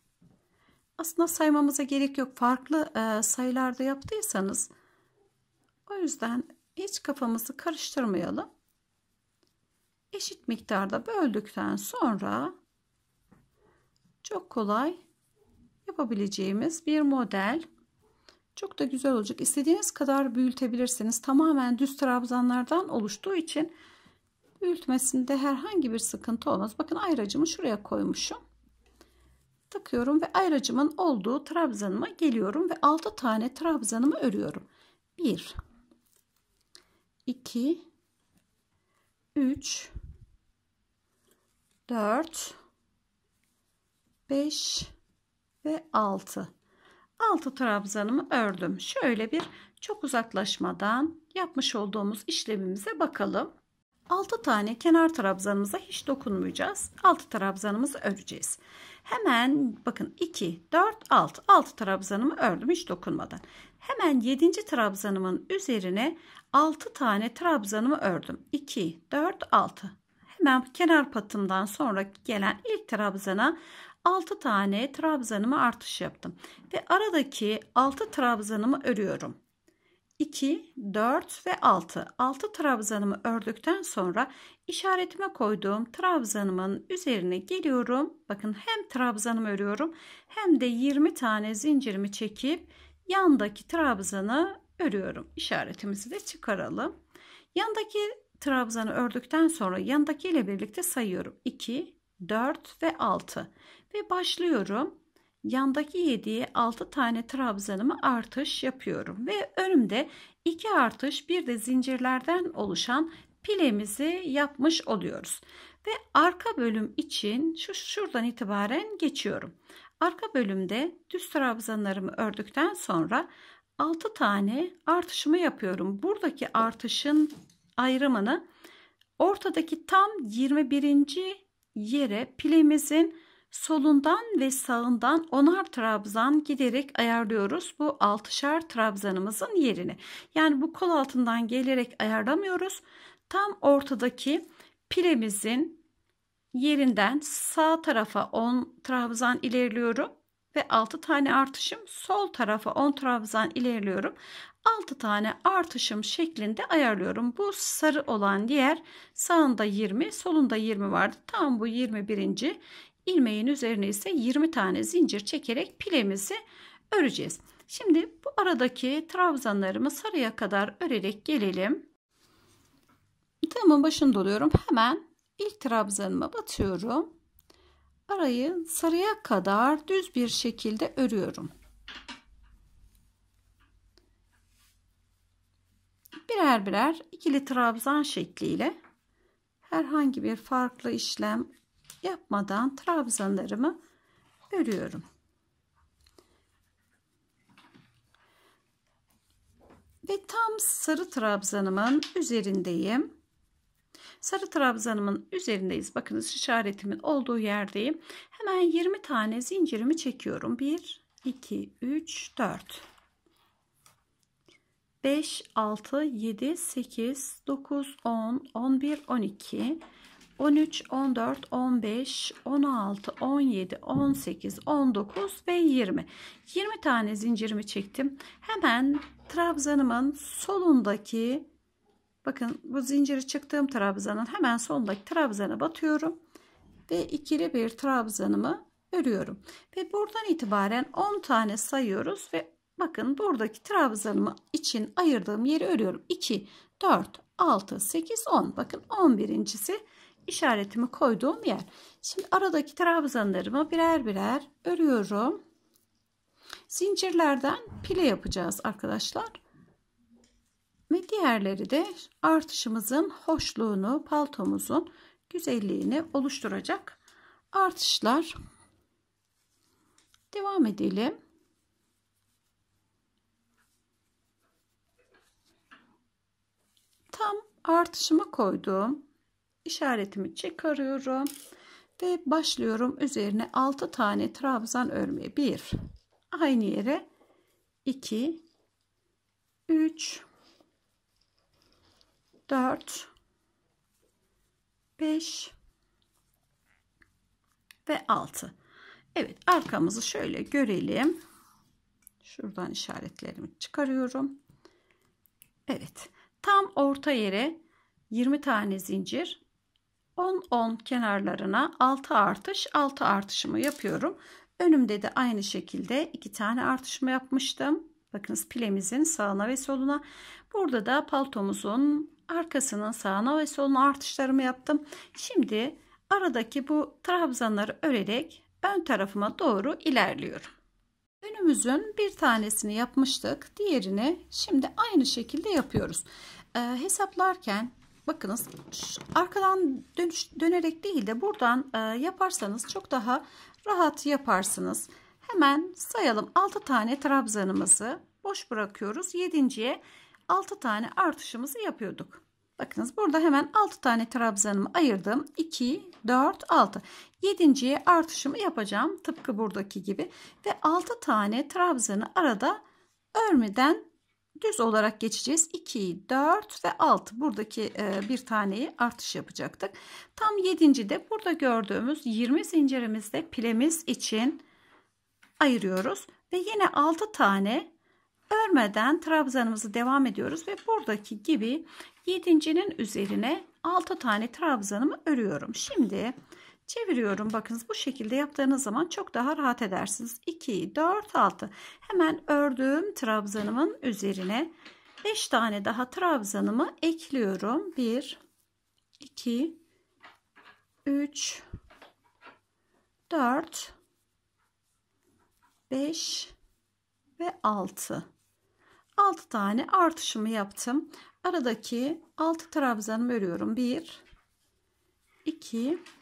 Aslında saymamıza gerek yok. Farklı e, sayılarda yaptıysanız o yüzden hiç kafamızı karıştırmayalım. Eşit miktarda böldükten sonra çok kolay yapabileceğimiz bir model. Çok da güzel olacak. İstediğiniz kadar büyütebilirsiniz. Tamamen düz trabzanlardan oluştuğu için büyütmesinde herhangi bir sıkıntı olmaz. Bakın ayracımı şuraya koymuşum. Takıyorum ve ayracımın olduğu trabzanıma geliyorum ve 6 tane trabzanımı örüyorum. 1 2 3 4 5 ve 6. 6 trabzanımı ördüm. Şöyle bir çok uzaklaşmadan yapmış olduğumuz işlemimize bakalım. 6 tane kenar trabzanımıza hiç dokunmayacağız. 6 trabzanımızı öreceğiz. Hemen bakın 2, 4, 6. 6 trabzanımı ördüm hiç dokunmadan. Hemen 7. trabzanımın üzerine 6 tane trabzanımı ördüm. 2, 4, 6. Hemen kenar patımdan sonra gelen ilk trabzana 6 tane trabzanımı artış yaptım. Ve aradaki 6 trabzanımı örüyorum. 2, 4 ve 6. 6 trabzanımı ördükten sonra işaretime koyduğum trabzanımın üzerine geliyorum. Bakın hem trabzanımı örüyorum hem de 20 tane zincirimi çekip yandaki trabzanı örüyorum. İşaretimizi de çıkaralım. Yandaki trabzanı ördükten sonra yandaki ile birlikte sayıyorum. 2, 4 ve 6 ve başlıyorum. Yandaki 7'ye 6 tane trabzanımı artış yapıyorum ve önümde 2 artış bir de zincirlerden oluşan pilemizi yapmış oluyoruz. Ve arka bölüm için şu şuradan itibaren geçiyorum. Arka bölümde düz trabzanlarımı ördükten sonra 6 tane artışımı yapıyorum. Buradaki artışın ayrımını ortadaki tam 21. yere pilemizin solundan ve sağından onar trabzan giderek ayarlıyoruz bu altışar trabzanımızın yerini. Yani bu kol altından gelerek ayarlamıyoruz. Tam ortadaki pilemizin yerinden sağ tarafa 10 trabzan ilerliyorum ve 6 tane artışım sol tarafa 10 trabzan ilerliyorum. 6 tane artışım şeklinde ayarlıyorum. Bu sarı olan yer sağında 20 solunda 20 vardı. Tam bu 21. ilmeğin üzerine ise 20 tane zincir çekerek pilemizi öreceğiz. Şimdi bu aradaki trabzanlarımı sarıya kadar örerek gelelim. Tığımın başını doluyorum. Hemen ilk trabzanıma batıyorum. Arayı sarıya kadar düz bir şekilde örüyorum. Birer birer ikili trabzan şekliyle herhangi bir farklı işlem yapmadan trabzanlarımı örüyorum. Ve tam sarı trabzanımın üzerindeyim. Sarı trabzanımın üzerindeyiz. Bakınız işaretimin olduğu yerdeyim. Hemen 20 tane zincirimi çekiyorum. 1, 2, 3, 4. 5, 6, 7, 8, 9, 10, 11, 12, 13, 14, 15, 16, 17, 18, 19 ve 20. 20 tane zincirimi çektim. Hemen trabzanımın solundaki bakın bu zinciri çıktığım trabzanın hemen solundaki trabzana batıyorum ve ikili bir trabzanımı örüyorum. Ve buradan itibaren 10 tane sayıyoruz ve bakın buradaki trabzanımı için ayırdığım yeri örüyorum. 2, 4, 6, 8, 10. Bakın 11.si işaretimi koyduğum yer. Şimdi aradaki trabzanlarımı birer birer örüyorum. Zincirlerden pile yapacağız arkadaşlar. Ve diğerleri de artışımızın hoşluğunu, paltomuzun güzelliğini oluşturacak artışlar. Devam edelim. Tam artışımı koydum işaretimi çıkarıyorum ve başlıyorum üzerine 6 tane trabzan örmeye 1 aynı yere. 2 3 4 5 ve 6 Evet arkamızı şöyle görelim. Şuradan işaretlerimi çıkarıyorum. Evet tam orta yere 20 tane zincir 10-10 kenarlarına 6 artış 6 artışımı yapıyorum. Önümde de aynı şekilde 2 tane artışımı yapmıştım. Bakınız pilemizin sağına ve soluna. Burada da paltomuzun arkasının sağına ve soluna artışlarımı yaptım. Şimdi aradaki bu trabzanları örerek ön tarafıma doğru ilerliyorum. Önümüzün bir tanesini yapmıştık. Diğerini şimdi aynı şekilde yapıyoruz. Ee, hesaplarken bakınız arkadan dönüş, dönerek değil de buradan e, yaparsanız çok daha rahat yaparsınız. Hemen sayalım 6 tane trabzanımızı boş bırakıyoruz. 7.ye 6 tane artışımızı yapıyorduk. Bakınız burada hemen 6 tane trabzanımı ayırdım. 2, 4, 6. 7.ye artışımı yapacağım. Tıpkı buradaki gibi. Ve 6 tane trabzanı arada örmeden düz olarak geçeceğiz. 2, 4 ve 6. Buradaki e, bir taneyi artış yapacaktık. Tam 7. de burada gördüğümüz 20 zincirimizde pilemiz için ayırıyoruz. Ve yine 6 tane örmeden trabzanımızı devam ediyoruz. Ve buradaki gibi 7.'nin üzerine 6 tane trabzanımı örüyorum. Şimdi Çeviriyorum. Bakınız bu şekilde yaptığınız zaman çok daha rahat edersiniz. 2, 4, 6. Hemen ördüğüm trabzanımın üzerine 5 tane daha trabzanımı ekliyorum. 1, 2, 3, 4, 5 ve 6. 6 tane artışımı yaptım. Aradaki 6 trabzanımı örüyorum. 1 2 3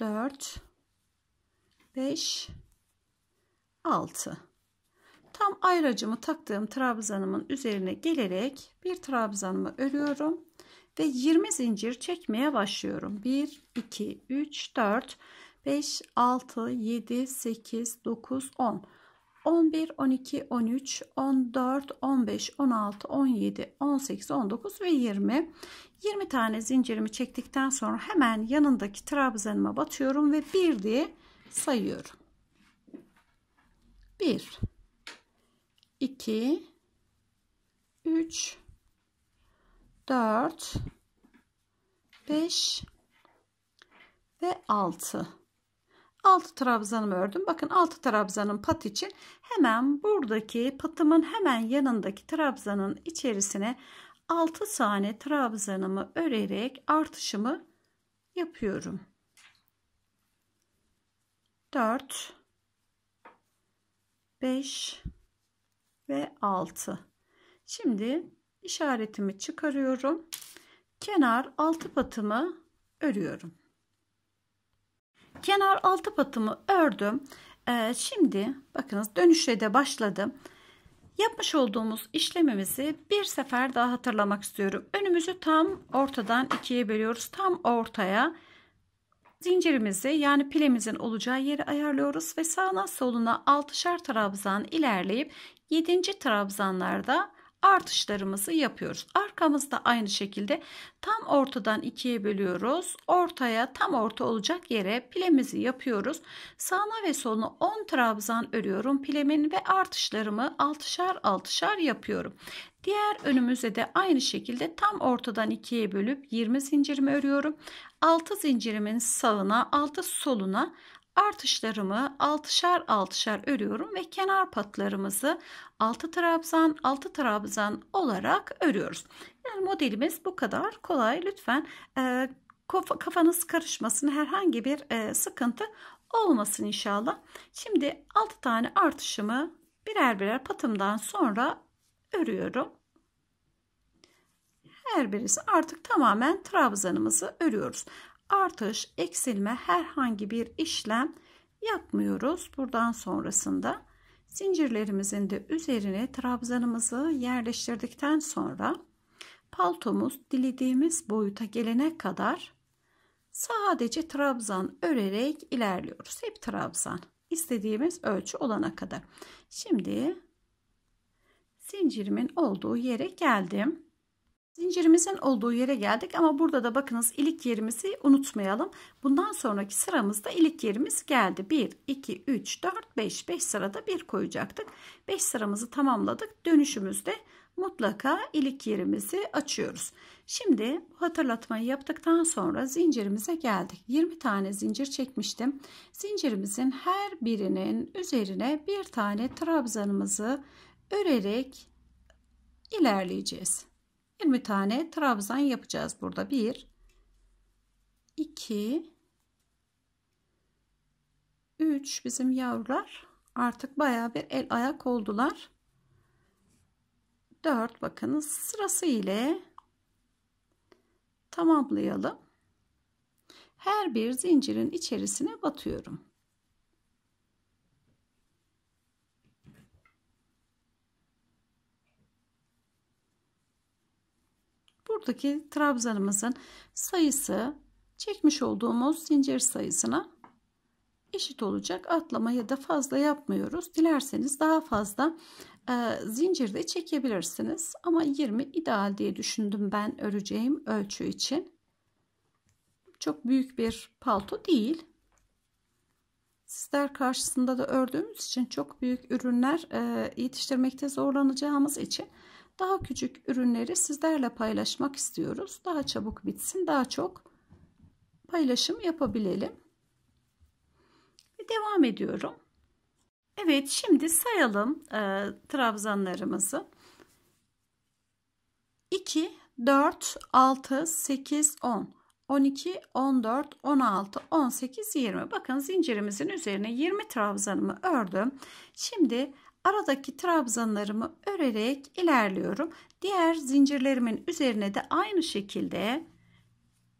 4 5 6 Tam ayracımı taktığım trabzanımın üzerine gelerek bir trabzanımı örüyorum ve 20 zincir çekmeye başlıyorum. 1 2 3 4 5 6 7 8 9 10 11, 12, 13, 14, 15, 16, 17, 18, 19 ve 20. 20 tane zincirimi çektikten sonra hemen yanındaki trabzanıma batıyorum ve 1 diye sayıyorum. 1 2 3 4 5 ve 6 6 trabzanımı ördüm. Bakın 6 trabzanın pat için hemen buradaki patımın hemen yanındaki trabzanın içerisine 6 tane trabzanımı örerek artışımı yapıyorum. 4 5 ve 6. Şimdi işaretimi çıkarıyorum. Kenar altı patımı örüyorum. Kenar altı patımı ördüm. Ee, şimdi bakınız dönüşe de başladım. Yapmış olduğumuz işlemimizi bir sefer daha hatırlamak istiyorum. Önümüzü tam ortadan ikiye bölüyoruz. Tam ortaya zincirimizi yani pilemizin olacağı yeri ayarlıyoruz ve sağına soluna altışar trabzan ilerleyip 7. trabzanlarda artışlarımızı yapıyoruz. Arkamızda aynı şekilde tam ortadan ikiye bölüyoruz. Ortaya tam orta olacak yere pilemizi yapıyoruz. Sağına ve soluna 10 trabzan örüyorum. Pilemin ve artışlarımı altışar altışar yapıyorum. Diğer önümüze de aynı şekilde tam ortadan ikiye bölüp 20 zincirimi örüyorum. 6 zincirimin sağına 6 soluna artışlarımı altışar altışar örüyorum ve kenar patlarımızı 6 trabzan 6 trabzan olarak örüyoruz. Yani modelimiz bu kadar kolay. Lütfen e, kafanız karışmasın. Herhangi bir e, sıkıntı olmasın inşallah. Şimdi 6 tane artışımı birer birer patımdan sonra örüyorum. Her birisi artık tamamen trabzanımızı örüyoruz artış, eksilme herhangi bir işlem yapmıyoruz. Buradan sonrasında zincirlerimizin de üzerine trabzanımızı yerleştirdikten sonra paltomuz dilediğimiz boyuta gelene kadar sadece trabzan örerek ilerliyoruz. Hep trabzan istediğimiz ölçü olana kadar. Şimdi zincirimin olduğu yere geldim. Zincirimizin olduğu yere geldik ama burada da bakınız ilik yerimizi unutmayalım. Bundan sonraki sıramızda ilik yerimiz geldi. 1, 2, 3, 4, 5. 5 sırada 1 koyacaktık. 5 sıramızı tamamladık. Dönüşümüzde mutlaka ilik yerimizi açıyoruz. Şimdi hatırlatmayı yaptıktan sonra zincirimize geldik. 20 tane zincir çekmiştim. Zincirimizin her birinin üzerine bir tane trabzanımızı örerek ilerleyeceğiz. 20 tane trabzan yapacağız burada. 1 2 3 bizim yavrular artık baya bir el ayak oldular. 4 bakınız sırası ile tamamlayalım. Her bir zincirin içerisine batıyorum. Buradaki trabzanımızın sayısı çekmiş olduğumuz zincir sayısına eşit olacak. Atlama ya da fazla yapmıyoruz. Dilerseniz daha fazla e, zincir de çekebilirsiniz. Ama 20 ideal diye düşündüm ben öreceğim ölçü için. Çok büyük bir palto değil. Sizler karşısında da ördüğümüz için çok büyük ürünler e, yetiştirmekte zorlanacağımız için daha küçük ürünleri sizlerle paylaşmak istiyoruz. Daha çabuk bitsin, daha çok paylaşım yapabilelim. Ve devam ediyorum. Evet şimdi sayalım e, trabzanlarımızı. 2, 4, 6, 8, 10. 12, 14, 16, 18, 20. Bakın zincirimizin üzerine 20 trabzanımı ördüm. Şimdi aradaki trabzanlarımı örerek ilerliyorum. Diğer zincirlerimin üzerine de aynı şekilde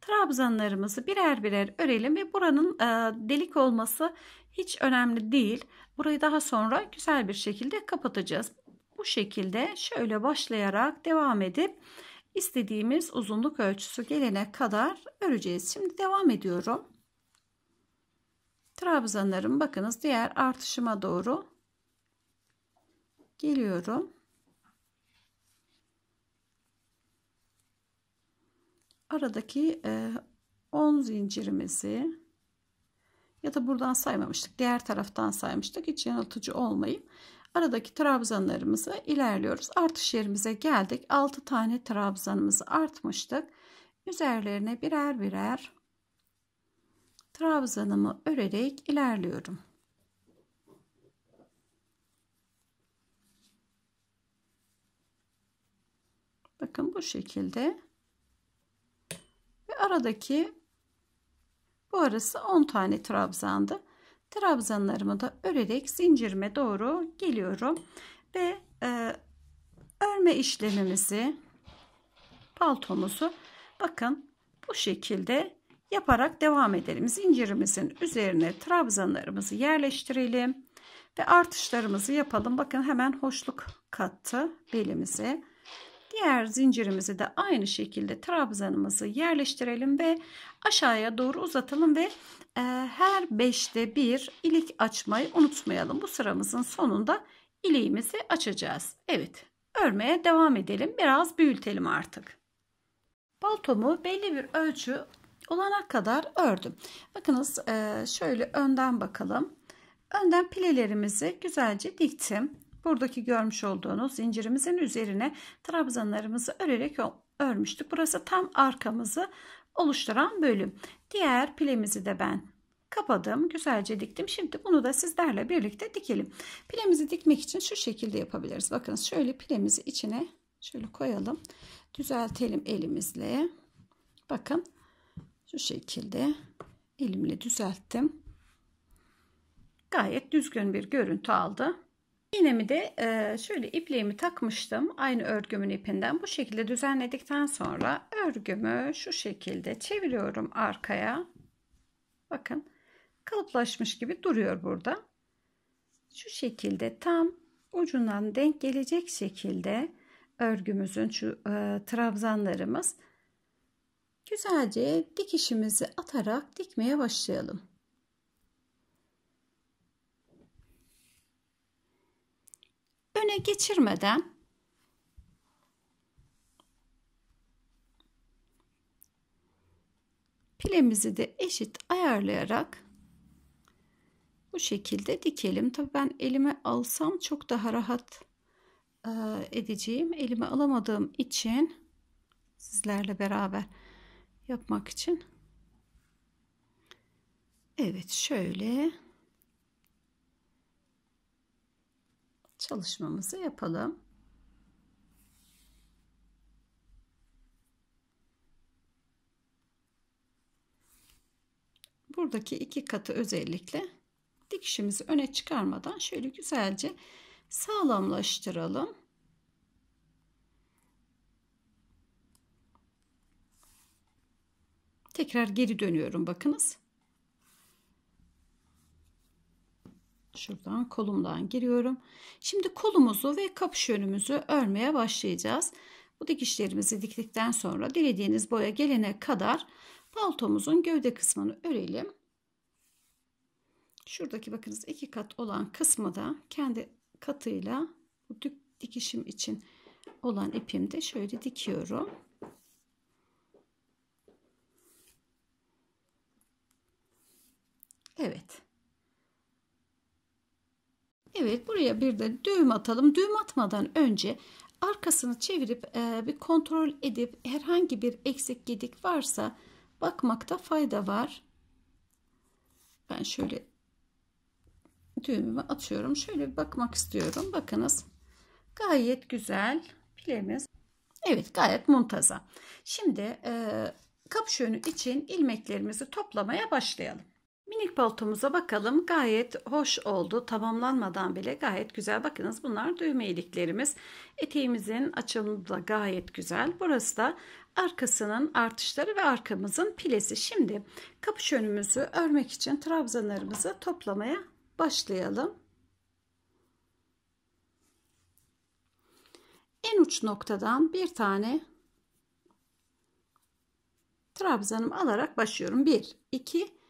trabzanlarımızı birer birer örelim ve buranın e, delik olması hiç önemli değil. Burayı daha sonra güzel bir şekilde kapatacağız. Bu şekilde şöyle başlayarak devam edip istediğimiz uzunluk ölçüsü gelene kadar öreceğiz. Şimdi devam ediyorum. Trabzanlarım bakınız diğer artışıma doğru geliyorum. Aradaki 10 e, zincirimizi ya da buradan saymamıştık. Diğer taraftan saymıştık. Hiç yanıltıcı olmayayım. Aradaki trabzanlarımızı ilerliyoruz. Artış yerimize geldik. 6 tane trabzanımızı artmıştık. Üzerlerine birer birer trabzanımı örerek ilerliyorum. Bakın bu şekilde. Ve aradaki bu arası 10 tane trabzandı. Trabzanlarımı da örerek zincirime doğru geliyorum. Ve e, örme işlemimizi paltomuzu bakın bu şekilde yaparak devam edelim. Zincirimizin üzerine trabzanlarımızı yerleştirelim ve artışlarımızı yapalım. Bakın hemen hoşluk kattı belimize. Diğer zincirimizi de aynı şekilde trabzanımızı yerleştirelim ve aşağıya doğru uzatalım ve e, her 5'te bir ilik açmayı unutmayalım. Bu sıramızın sonunda iliğimizi açacağız. Evet örmeye devam edelim. Biraz büyütelim artık. Baltomu belli bir ölçü olana kadar ördüm. Bakınız e, şöyle önden bakalım. Önden pilelerimizi güzelce diktim buradaki görmüş olduğunuz zincirimizin üzerine trabzanlarımızı örerek örmüştük. Burası tam arkamızı oluşturan bölüm. Diğer pilemizi de ben kapadım. Güzelce diktim. Şimdi bunu da sizlerle birlikte dikelim. Pilemizi dikmek için şu şekilde yapabiliriz. Bakın şöyle pilemizi içine şöyle koyalım. Düzeltelim elimizle. Bakın şu şekilde elimle düzelttim. Gayet düzgün bir görüntü aldı. İğnemi de e, şöyle ipliğimi takmıştım. Aynı örgümün ipinden bu şekilde düzenledikten sonra örgümü şu şekilde çeviriyorum arkaya. Bakın kalıplaşmış gibi duruyor burada. Şu şekilde tam ucundan denk gelecek şekilde örgümüzün şu e, trabzanlarımız güzelce dikişimizi atarak dikmeye başlayalım. Öne geçirmeden pilemizi de eşit ayarlayarak bu şekilde dikelim. Tabi ben elime alsam çok daha rahat e, edeceğim. Elime alamadığım için sizlerle beraber yapmak için. Evet şöyle çalışmamızı yapalım. Buradaki iki katı özellikle dikişimizi öne çıkarmadan şöyle güzelce sağlamlaştıralım. Tekrar geri dönüyorum bakınız. Şuradan kolumdan giriyorum. Şimdi kolumuzu ve kapış yönümüzü örmeye başlayacağız. Bu dikişlerimizi diktikten sonra dilediğiniz boya gelene kadar paltomuzun gövde kısmını örelim. Şuradaki bakınız iki kat olan kısmı da kendi katıyla bu dikişim için olan ipimde şöyle dikiyorum. Evet. Evet buraya bir de düğüm atalım. Düğüm atmadan önce arkasını çevirip e, bir kontrol edip herhangi bir eksik gedik varsa bakmakta fayda var. Ben şöyle düğümümü atıyorum. Şöyle bir bakmak istiyorum. Bakınız gayet güzel pilemiz. Evet gayet muntazam. Şimdi e, kapşonu için ilmeklerimizi toplamaya başlayalım. Minik paltomuza bakalım. Gayet hoş oldu. Tamamlanmadan bile gayet güzel. Bakınız bunlar düğme iliklerimiz. Eteğimizin açılımı da gayet güzel. Burası da arkasının artışları ve arkamızın pilesi. Şimdi kapüşönümüzü örmek için trabzanlarımızı toplamaya başlayalım. En uç noktadan bir tane trabzanımı alarak başlıyorum. 1, 2,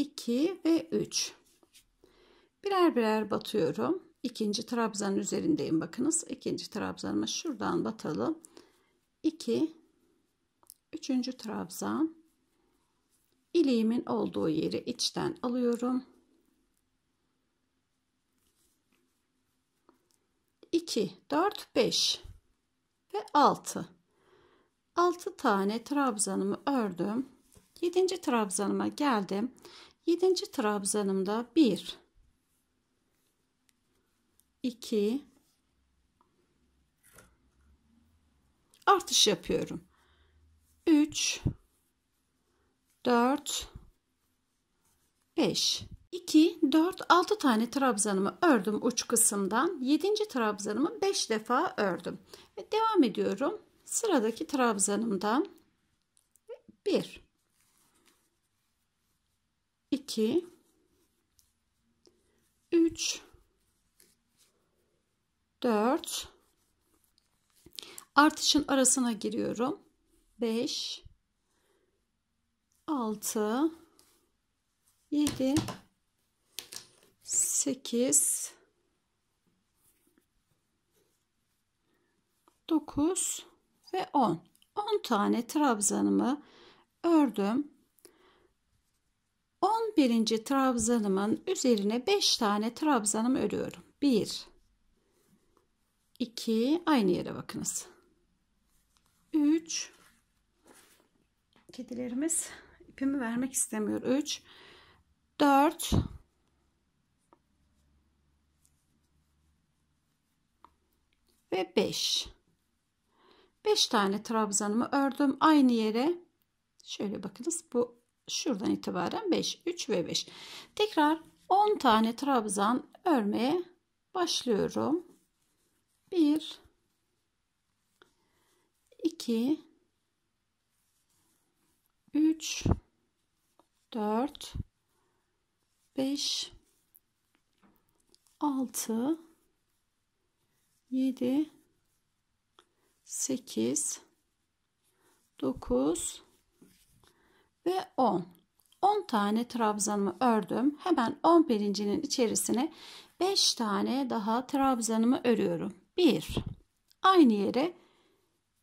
2 ve 3. Birer birer batıyorum. İkinci trabzanın üzerindeyim bakınız. İkinci trabzanımı şuradan batalım. 2 üçüncü trabzan iliğimin olduğu yeri içten alıyorum. 2 4 5 ve 6 6 tane trabzanımı ördüm. 7. trabzanıma geldim. 7. trabzanımda 1 2 artış yapıyorum. 3 4 5 2 4 6 tane trabzanımı ördüm uç kısımdan. 7. trabzanımı 5 defa ördüm. Ve devam ediyorum. Sıradaki trabzanımdan 1 2 3 4 artışın arasına giriyorum. 5 6 7 8 9 ve 10 10 tane trabzanımı ördüm 11. trabzanımın üzerine 5 tane trabzanımı örüyorum. 1 2 aynı yere bakınız. 3 kedilerimiz ipimi vermek istemiyor. 3 4 ve 5 5 tane trabzanımı ördüm. Aynı yere şöyle bakınız bu şuradan itibaren 5 3 ve 5 tekrar 10 tane trabzan örmeye başlıyorum. 1 2 3 4 5 6 7 8 9 ve 10 10 tane trabzanımı ördüm. Hemen 11.'nin içerisine 5 tane daha trabzanımı örüyorum. 1 aynı yere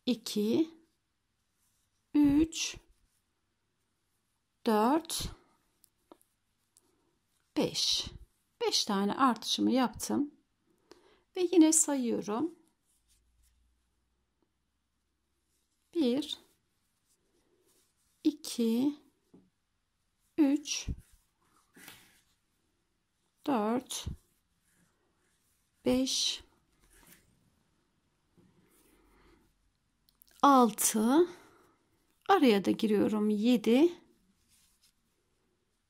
2 3 4 5 5 tane artışımı yaptım ve yine sayıyorum. 1 2 3 4 5 6 araya da giriyorum. 7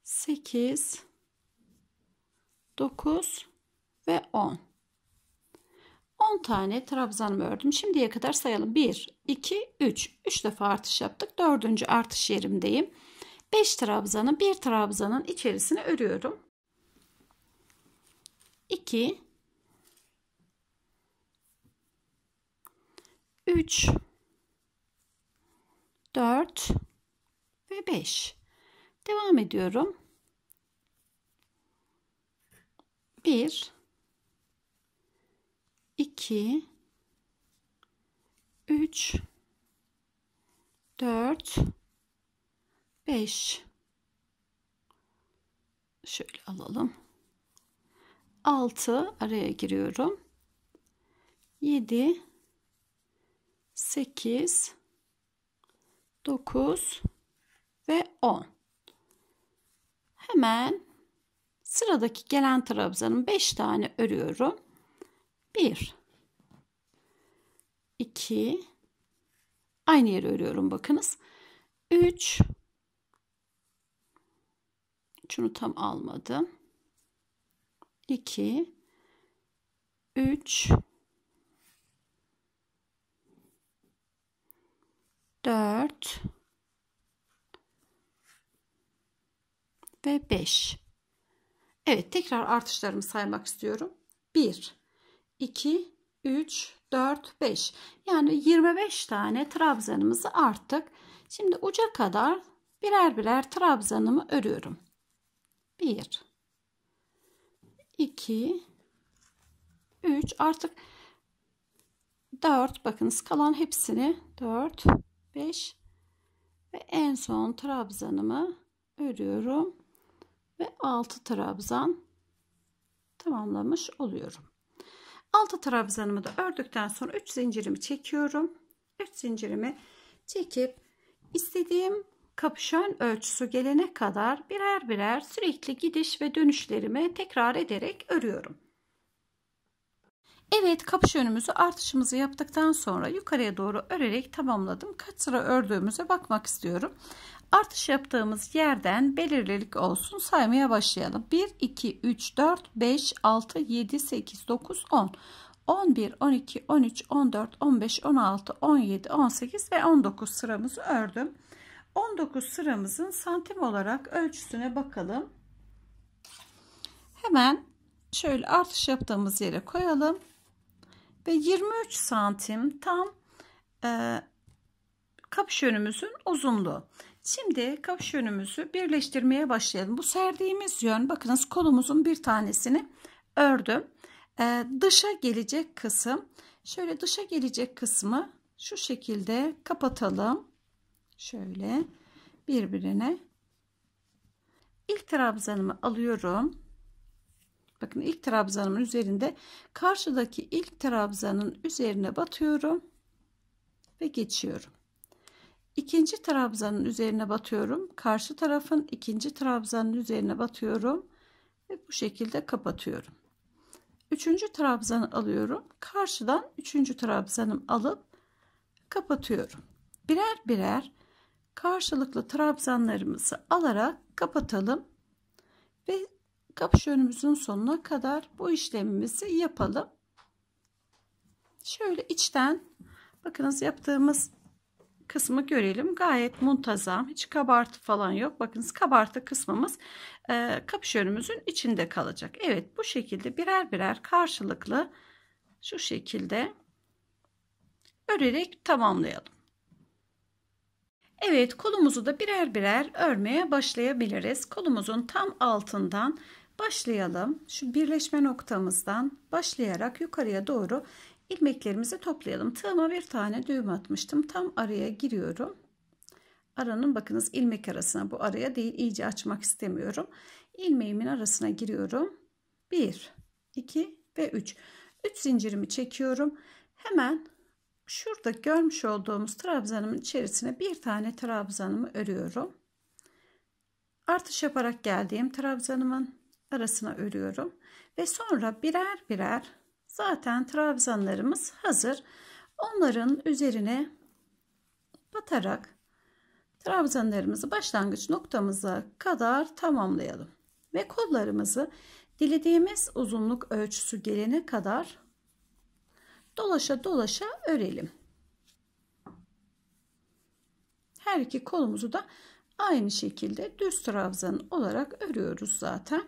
8 9 ve 10 10 tane trabzanımı ördüm. Şimdiye kadar sayalım. 1, 2, 3. 3 defa artış yaptık. 4. artış yerimdeyim. 5 trabzanı 1 trabzanın içerisine örüyorum. 2 3 4 ve 5 devam ediyorum 1 2 3 4 5 şöyle alalım 6 araya giriyorum 7 8 9 ve 10. Hemen sıradaki gelen trabzanın 5 tane örüyorum. 1 2 aynı yere örüyorum bakınız. 3 şunu tam almadım. 2 3 4 ve 5. Evet tekrar artışlarımı saymak istiyorum. 1, 2, 3, 4, 5. Yani 25 tane trabzanımızı arttık. Şimdi uca kadar birer birer trabzanımı örüyorum. 1, 2, 3 artık 4 bakınız kalan hepsini 4 5 ve en son trabzanımı örüyorum ve 6 trabzan tamamlamış oluyorum. 6 trabzanımı da ördükten sonra 3 zincirimi çekiyorum. 3 zincirimi çekip istediğim kapüşon ölçüsü gelene kadar birer birer sürekli gidiş ve dönüşlerimi tekrar ederek örüyorum. Evet kapüşönümüzü artışımızı yaptıktan sonra yukarıya doğru örerek tamamladım. Kaç sıra ördüğümüze bakmak istiyorum. Artış yaptığımız yerden belirlilik olsun saymaya başlayalım. 1, 2, 3, 4, 5, 6, 7, 8, 9, 10. 11, 12, 13, 14, 15, 16, 17, 18 ve 19 sıramızı ördüm. 19 sıramızın santim olarak ölçüsüne bakalım. Hemen şöyle artış yaptığımız yere koyalım ve 23 santim tam e, kapüşönümüzün uzunluğu. Şimdi kapüşönümüzü birleştirmeye başlayalım. Bu serdiğimiz yön bakınız kolumuzun bir tanesini ördüm. E, dışa gelecek kısım şöyle dışa gelecek kısmı şu şekilde kapatalım. Şöyle birbirine ilk trabzanımı alıyorum. Bakın ilk trabzanımın üzerinde karşıdaki ilk trabzanın üzerine batıyorum ve geçiyorum. İkinci trabzanın üzerine batıyorum. Karşı tarafın ikinci trabzanın üzerine batıyorum ve bu şekilde kapatıyorum. Üçüncü trabzanı alıyorum. Karşıdan üçüncü trabzanım alıp kapatıyorum. Birer birer karşılıklı trabzanlarımızı alarak kapatalım ve kapüşönümüzün sonuna kadar bu işlemimizi yapalım. Şöyle içten bakınız yaptığımız kısmı görelim. Gayet muntazam. Hiç kabartı falan yok. Bakınız kabartı kısmımız e, kapüşönümüzün içinde kalacak. Evet bu şekilde birer birer karşılıklı şu şekilde örerek tamamlayalım. Evet kolumuzu da birer birer örmeye başlayabiliriz. Kolumuzun tam altından başlayalım. Şu birleşme noktamızdan başlayarak yukarıya doğru ilmeklerimizi toplayalım. Tığıma bir tane düğüm atmıştım. Tam araya giriyorum. Aranın bakınız ilmek arasına bu araya değil iyice açmak istemiyorum. İlmeğimin arasına giriyorum. 1, 2 ve 3. 3 zincirimi çekiyorum. Hemen şurada görmüş olduğumuz trabzanımın içerisine bir tane trabzanımı örüyorum. Artış yaparak geldiğim trabzanımın arasına örüyorum. Ve sonra birer birer zaten trabzanlarımız hazır. Onların üzerine batarak trabzanlarımızı başlangıç noktamıza kadar tamamlayalım. Ve kollarımızı dilediğimiz uzunluk ölçüsü gelene kadar dolaşa dolaşa örelim. Her iki kolumuzu da aynı şekilde düz trabzan olarak örüyoruz zaten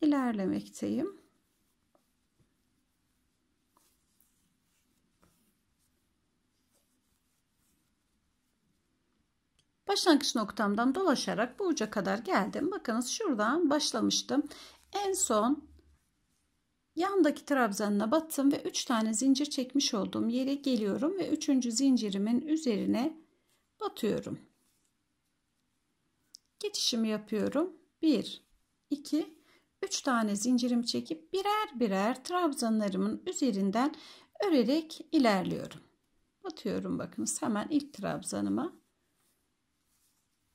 ilerlemekteyim. Başlangıç noktamdan dolaşarak bu uca kadar geldim. Bakınız şuradan başlamıştım. En son yandaki trabzanına battım ve 3 tane zincir çekmiş olduğum yere geliyorum ve 3. zincirimin üzerine batıyorum. Geçişimi yapıyorum. 1 2 3 tane zincirimi çekip birer birer trabzanlarımın üzerinden örerek ilerliyorum. Batıyorum bakınız hemen ilk trabzanıma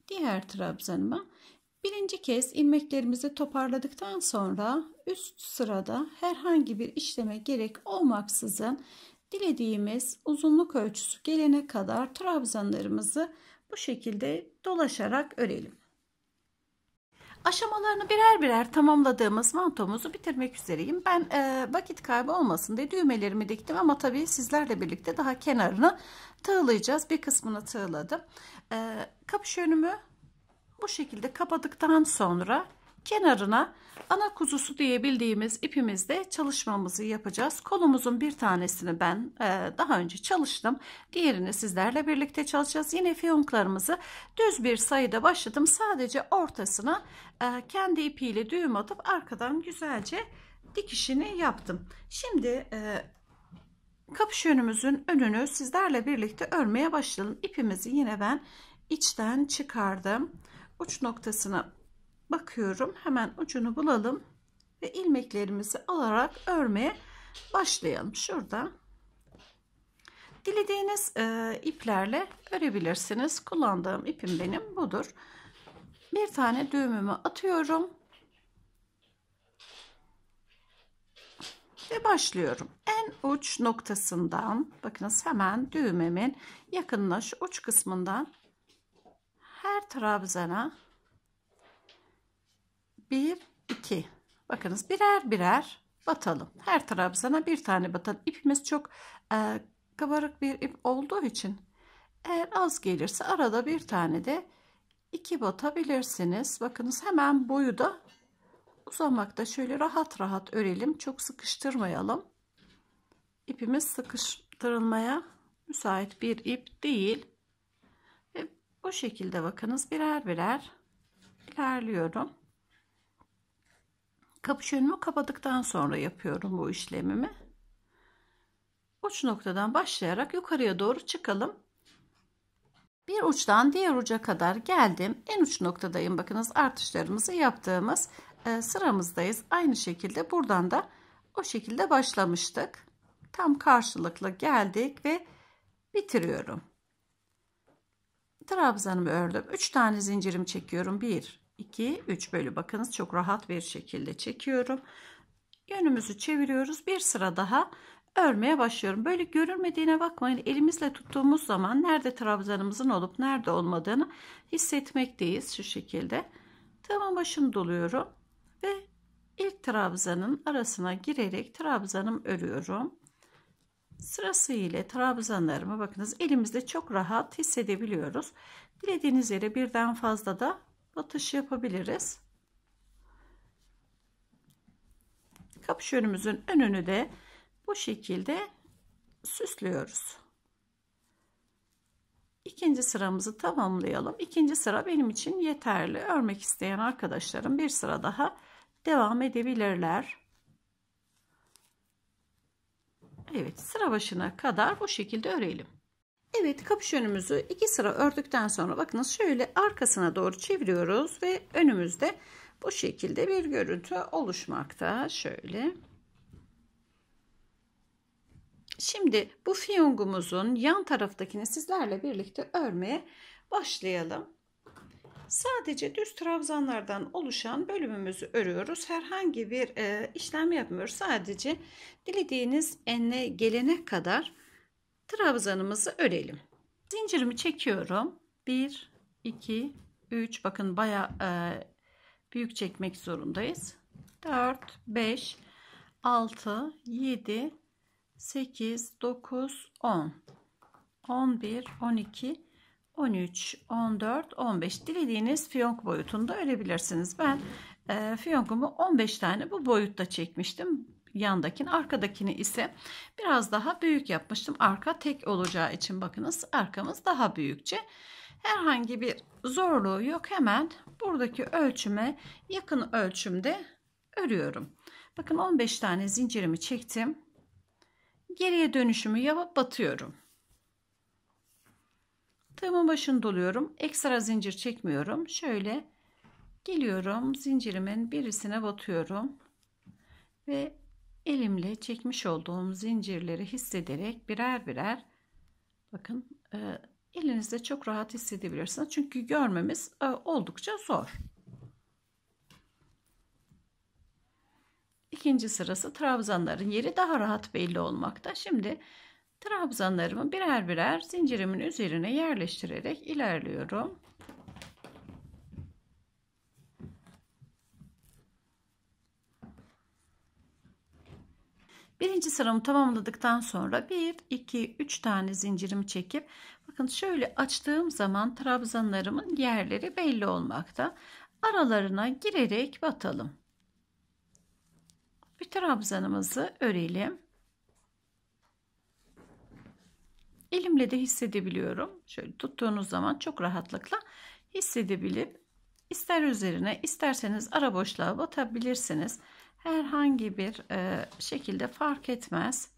diğer trabzanıma. Birinci kez ilmeklerimizi toparladıktan sonra üst sırada herhangi bir işleme gerek olmaksızın dilediğimiz uzunluk ölçüsü gelene kadar trabzanlarımızı bu şekilde dolaşarak örelim. Aşamalarını birer birer tamamladığımız mantomuzu bitirmek üzereyim. Ben e, vakit kaybı olmasın diye düğmelerimi diktim ama tabii sizlerle birlikte daha kenarını tığlayacağız. Bir kısmını tığladım. E, kapış önümü bu şekilde kapadıktan sonra kenarına ana kuzusu diyebildiğimiz ipimizde çalışmamızı yapacağız. Kolumuzun bir tanesini ben e, daha önce çalıştım. Diğerini sizlerle birlikte çalışacağız. Yine fiyonklarımızı düz bir sayıda başladım. Sadece ortasına e, kendi ipiyle düğüm atıp arkadan güzelce dikişini yaptım. Şimdi e, kapış önümüzün önünü sizlerle birlikte örmeye başlayalım. İpimizi yine ben içten çıkardım. Uç noktasına bakıyorum. Hemen ucunu bulalım ve ilmeklerimizi alarak örmeye başlayalım. Şurada dilediğiniz e, iplerle örebilirsiniz. Kullandığım ipim benim budur. Bir tane düğümümü atıyorum. Ve başlıyorum. En uç noktasından bakınız hemen düğmemin yakınına şu uç kısmından her trabzana 1 2 bakınız birer birer batalım. Her trabzana bir tane batalım. İpimiz çok e, kabarık bir ip olduğu için eğer az gelirse arada bir tane de iki batabilirsiniz. Bakınız hemen boyu da uzamakta. Şöyle rahat rahat örelim. Çok sıkıştırmayalım. İpimiz sıkıştırılmaya müsait bir ip değil. Ve bu şekilde bakınız birer birer ilerliyorum. Kapış önümü kapadıktan sonra yapıyorum bu işlemimi. Uç noktadan başlayarak yukarıya doğru çıkalım. Bir uçtan diğer uca kadar geldim. En uç noktadayım. Bakınız artışlarımızı yaptığımız e, sıramızdayız. Aynı şekilde buradan da o şekilde başlamıştık. Tam karşılıklı geldik ve bitiriyorum. Trabzanımı ördüm. 3 tane zincirim çekiyorum. 1, 2, 3 bölü bakınız çok rahat bir şekilde çekiyorum. Yönümüzü çeviriyoruz. Bir sıra daha örmeye başlıyorum. Böyle görünmediğine bakmayın. Elimizle tuttuğumuz zaman nerede trabzanımızın olup nerede olmadığını hissetmekteyiz şu şekilde. Tığımın başını doluyorum ve ilk trabzanın arasına girerek trabzanım örüyorum. Sırası ile trabzanlarımı bakınız elimizde çok rahat hissedebiliyoruz. Dilediğiniz yere birden fazla da batış yapabiliriz. Kapış önünü de bu şekilde süslüyoruz. İkinci sıramızı tamamlayalım. İkinci sıra benim için yeterli. Örmek isteyen arkadaşlarım bir sıra daha devam edebilirler. Evet sıra başına kadar bu şekilde örelim. Evet kapış önümüzü iki sıra ördükten sonra bakınız şöyle arkasına doğru çeviriyoruz ve önümüzde bu şekilde bir görüntü oluşmakta. Şöyle. Şimdi bu fiyongumuzun yan taraftakini sizlerle birlikte örmeye başlayalım. Sadece düz trabzanlardan oluşan bölümümüzü örüyoruz. Herhangi bir e, işlem yapmıyoruz. Sadece dilediğiniz enle gelene kadar trabzanımızı örelim. Zincirimi çekiyorum. 1, 2, 3 bakın baya e, büyük çekmek zorundayız. 4, 5, 6, 7, 8, 9, 10, 11, 12, 13, 14, 15 dilediğiniz fiyonk boyutunda örebilirsiniz. Ben e, fiyonkumu 15 tane bu boyutta çekmiştim yandakini arkadakini ise biraz daha büyük yapmıştım. Arka tek olacağı için bakınız arkamız daha büyükçe. Herhangi bir zorluğu yok. Hemen buradaki ölçüme yakın ölçümde örüyorum. Bakın 15 tane zincirimi çektim. Geriye dönüşümü yapıp batıyorum. Tığımın başını doluyorum. Ekstra zincir çekmiyorum. Şöyle geliyorum. Zincirimin birisine batıyorum. Ve elimle çekmiş olduğum zincirleri hissederek birer birer bakın e, elinizde çok rahat hissedebilirsiniz. Çünkü görmemiz e, oldukça zor. İkinci sırası trabzanların yeri daha rahat belli olmakta. Şimdi trabzanlarımı birer birer zincirimin üzerine yerleştirerek ilerliyorum. Birinci sıramı tamamladıktan sonra 1, 2, 3 tane zincirimi çekip bakın şöyle açtığım zaman trabzanlarımın yerleri belli olmakta. Aralarına girerek batalım. Bir trabzanımızı örelim. Elimle de hissedebiliyorum. Şöyle tuttuğunuz zaman çok rahatlıkla hissedebilip ister üzerine isterseniz ara boşluğa batabilirsiniz herhangi bir e, şekilde fark etmez.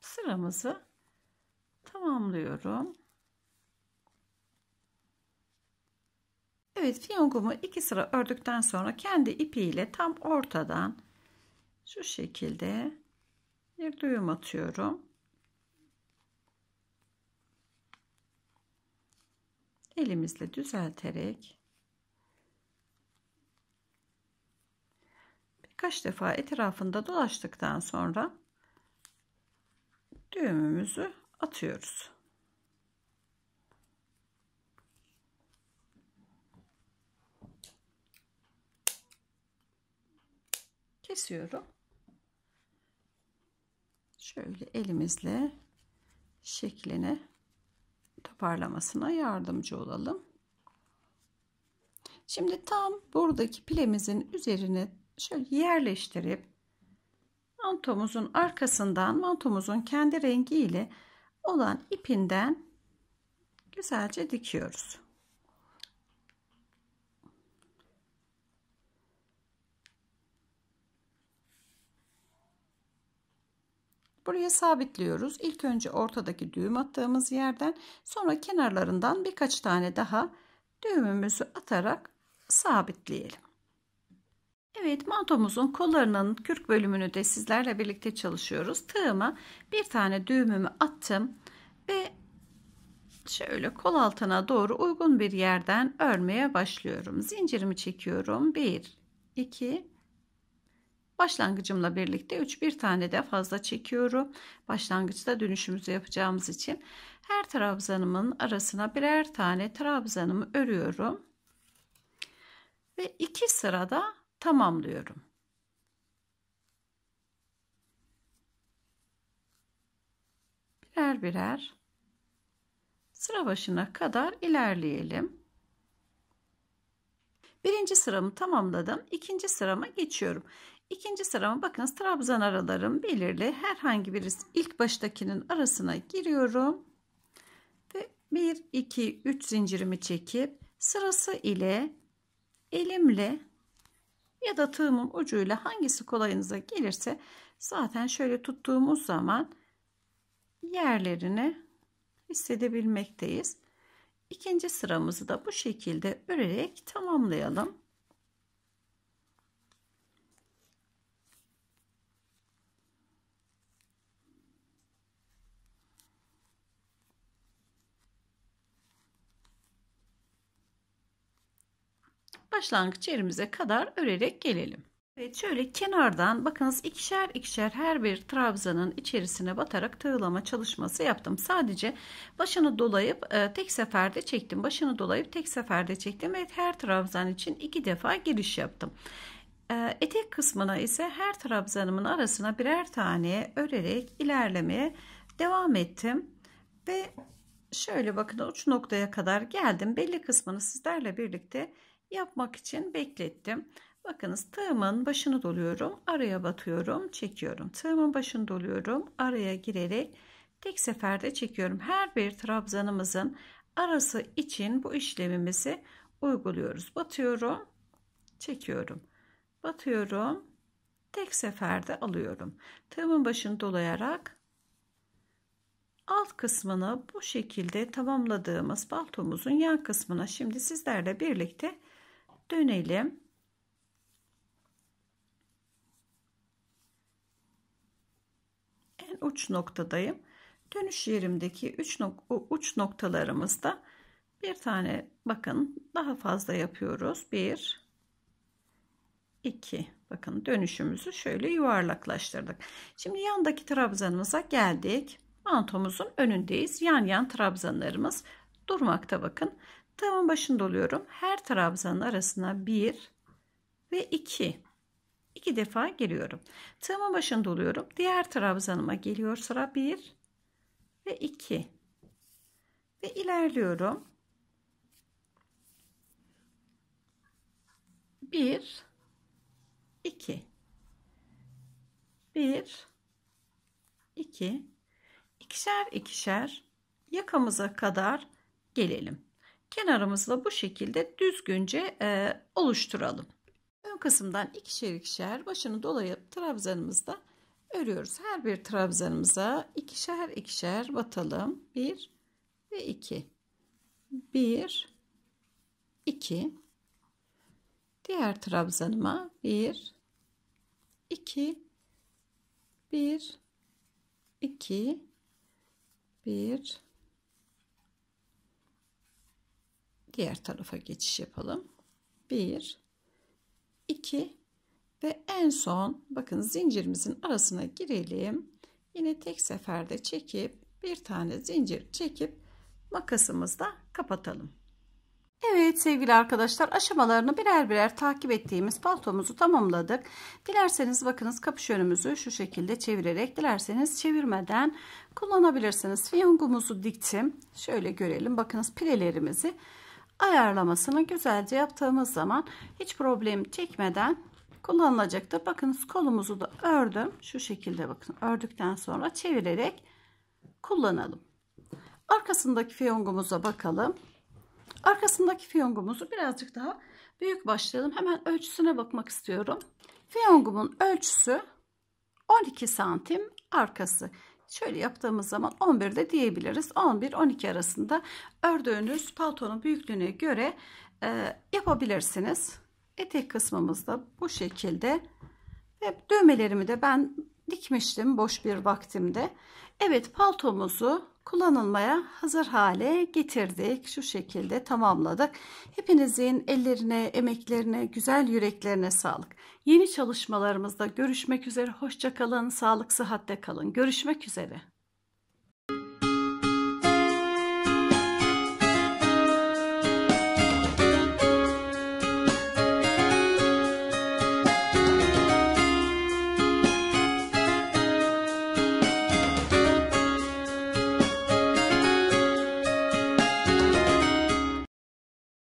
Sıramızı tamamlıyorum. Evet fiyongumu iki sıra ördükten sonra kendi ipiyle tam ortadan şu şekilde bir düğüm atıyorum. Elimizle düzelterek birkaç defa etrafında dolaştıktan sonra düğümümüzü atıyoruz. Kesiyorum. Şöyle elimizle şeklini toparlamasına yardımcı olalım. Şimdi tam buradaki pilemizin üzerine şöyle yerleştirip mantomuzun arkasından mantomuzun kendi rengiyle olan ipinden güzelce dikiyoruz. Buraya sabitliyoruz. İlk önce ortadaki düğüm attığımız yerden sonra kenarlarından birkaç tane daha düğümümüzü atarak sabitleyelim. Evet mantomuzun kollarının kürk bölümünü de sizlerle birlikte çalışıyoruz. Tığıma bir tane düğümümü attım ve şöyle kol altına doğru uygun bir yerden örmeye başlıyorum. Zincirimi çekiyorum. 1 2 Başlangıcımla birlikte 3 bir tane de fazla çekiyorum. Başlangıçta dönüşümüzü yapacağımız için her trabzanımın arasına birer tane trabzanımı örüyorum. Ve iki sırada tamamlıyorum. Birer birer sıra başına kadar ilerleyelim. Birinci sıramı tamamladım. İkinci sırama geçiyorum. İkinci sırama bakınız trabzan aralarım belirli. Herhangi birisi ilk baştakinin arasına giriyorum. Ve 1, 2, 3 zincirimi çekip sırası ile elimle ya da tığımın ucuyla hangisi kolayınıza gelirse zaten şöyle tuttuğumuz zaman yerlerini hissedebilmekteyiz. İkinci sıramızı da bu şekilde örerek tamamlayalım. Başlangıç yerimize kadar örerek gelelim. Evet şöyle kenardan bakınız ikişer ikişer her bir trabzanın içerisine batarak tığlama çalışması yaptım. Sadece başını dolayıp e, tek seferde çektim. Başını dolayıp tek seferde çektim. Evet her trabzan için iki defa giriş yaptım. E, etek kısmına ise her trabzanımın arasına birer tane örerek ilerlemeye devam ettim. Ve şöyle bakın uç noktaya kadar geldim. Belli kısmını sizlerle birlikte yapmak için beklettim. Bakınız tığımın başını doluyorum. Araya batıyorum. Çekiyorum. Tığımın başını doluyorum. Araya girerek tek seferde çekiyorum. Her bir trabzanımızın arası için bu işlemimizi uyguluyoruz. Batıyorum. Çekiyorum. Batıyorum. Tek seferde alıyorum. Tığımın başını dolayarak alt kısmını bu şekilde tamamladığımız baltomuzun yan kısmına şimdi sizlerle birlikte dönelim. en uç noktadayım. Dönüş yerimdeki uç, nok uç noktalarımızda bir tane bakın daha fazla yapıyoruz. Bir, iki. Bakın dönüşümüzü şöyle yuvarlaklaştırdık. Şimdi yandaki trabzanımıza geldik. Mantomuzun önündeyiz. Yan yan trabzanlarımız durmakta bakın. Tığımın başında oluyorum. Her trabzanın arasına bir ve iki. İki defa giriyorum. Tığımın başında oluyorum. Diğer trabzanıma geliyor sıra bir ve iki. Ve ilerliyorum. Bir, iki, bir, iki, ikişer ikişer yakamıza kadar gelelim. Kenarımızla bu şekilde düzgünce e, oluşturalım. Ön kısımdan ikişer ikişer başını dolayıp trabzanımızda örüyoruz. Her bir trabzanımıza ikişer ikişer batalım. Bir ve iki. Bir, iki. Diğer trabzanıma bir, iki, bir, iki, bir. Diğer tarafa geçiş yapalım. Bir, iki ve en son bakın zincirimizin arasına girelim. Yine tek seferde çekip bir tane zincir çekip makasımızla kapatalım. Evet sevgili arkadaşlar aşamalarını birer birer takip ettiğimiz paltomuzu tamamladık. Dilerseniz bakınız kapüşönümüzü şu şekilde çevirerek dilerseniz çevirmeden kullanabilirsiniz. Fiyongumuzu diktim. Şöyle görelim bakınız pilelerimizi ayarlamasını güzelce yaptığımız zaman hiç problem çekmeden kullanılacaktır. Bakınız kolumuzu da ördüm. Şu şekilde bakın ördükten sonra çevirerek kullanalım. Arkasındaki fiyongumuza bakalım. Arkasındaki fiyongumuzu birazcık daha büyük başlayalım. Hemen ölçüsüne bakmak istiyorum. Fiyongumun ölçüsü 12 santim arkası. Şöyle yaptığımız zaman 11 de diyebiliriz. 11-12 arasında ördüğünüz paltonun büyüklüğüne göre e, yapabilirsiniz. Etek kısmımız da bu şekilde. Ve düğmelerimi de ben dikmiştim boş bir vaktimde. Evet paltomuzu kullanılmaya hazır hale getirdik. Şu şekilde tamamladık. Hepinizin ellerine, emeklerine, güzel yüreklerine sağlık. Yeni çalışmalarımızda görüşmek üzere. Hoşçakalın, sağlık, sıhhatte kalın. Görüşmek üzere.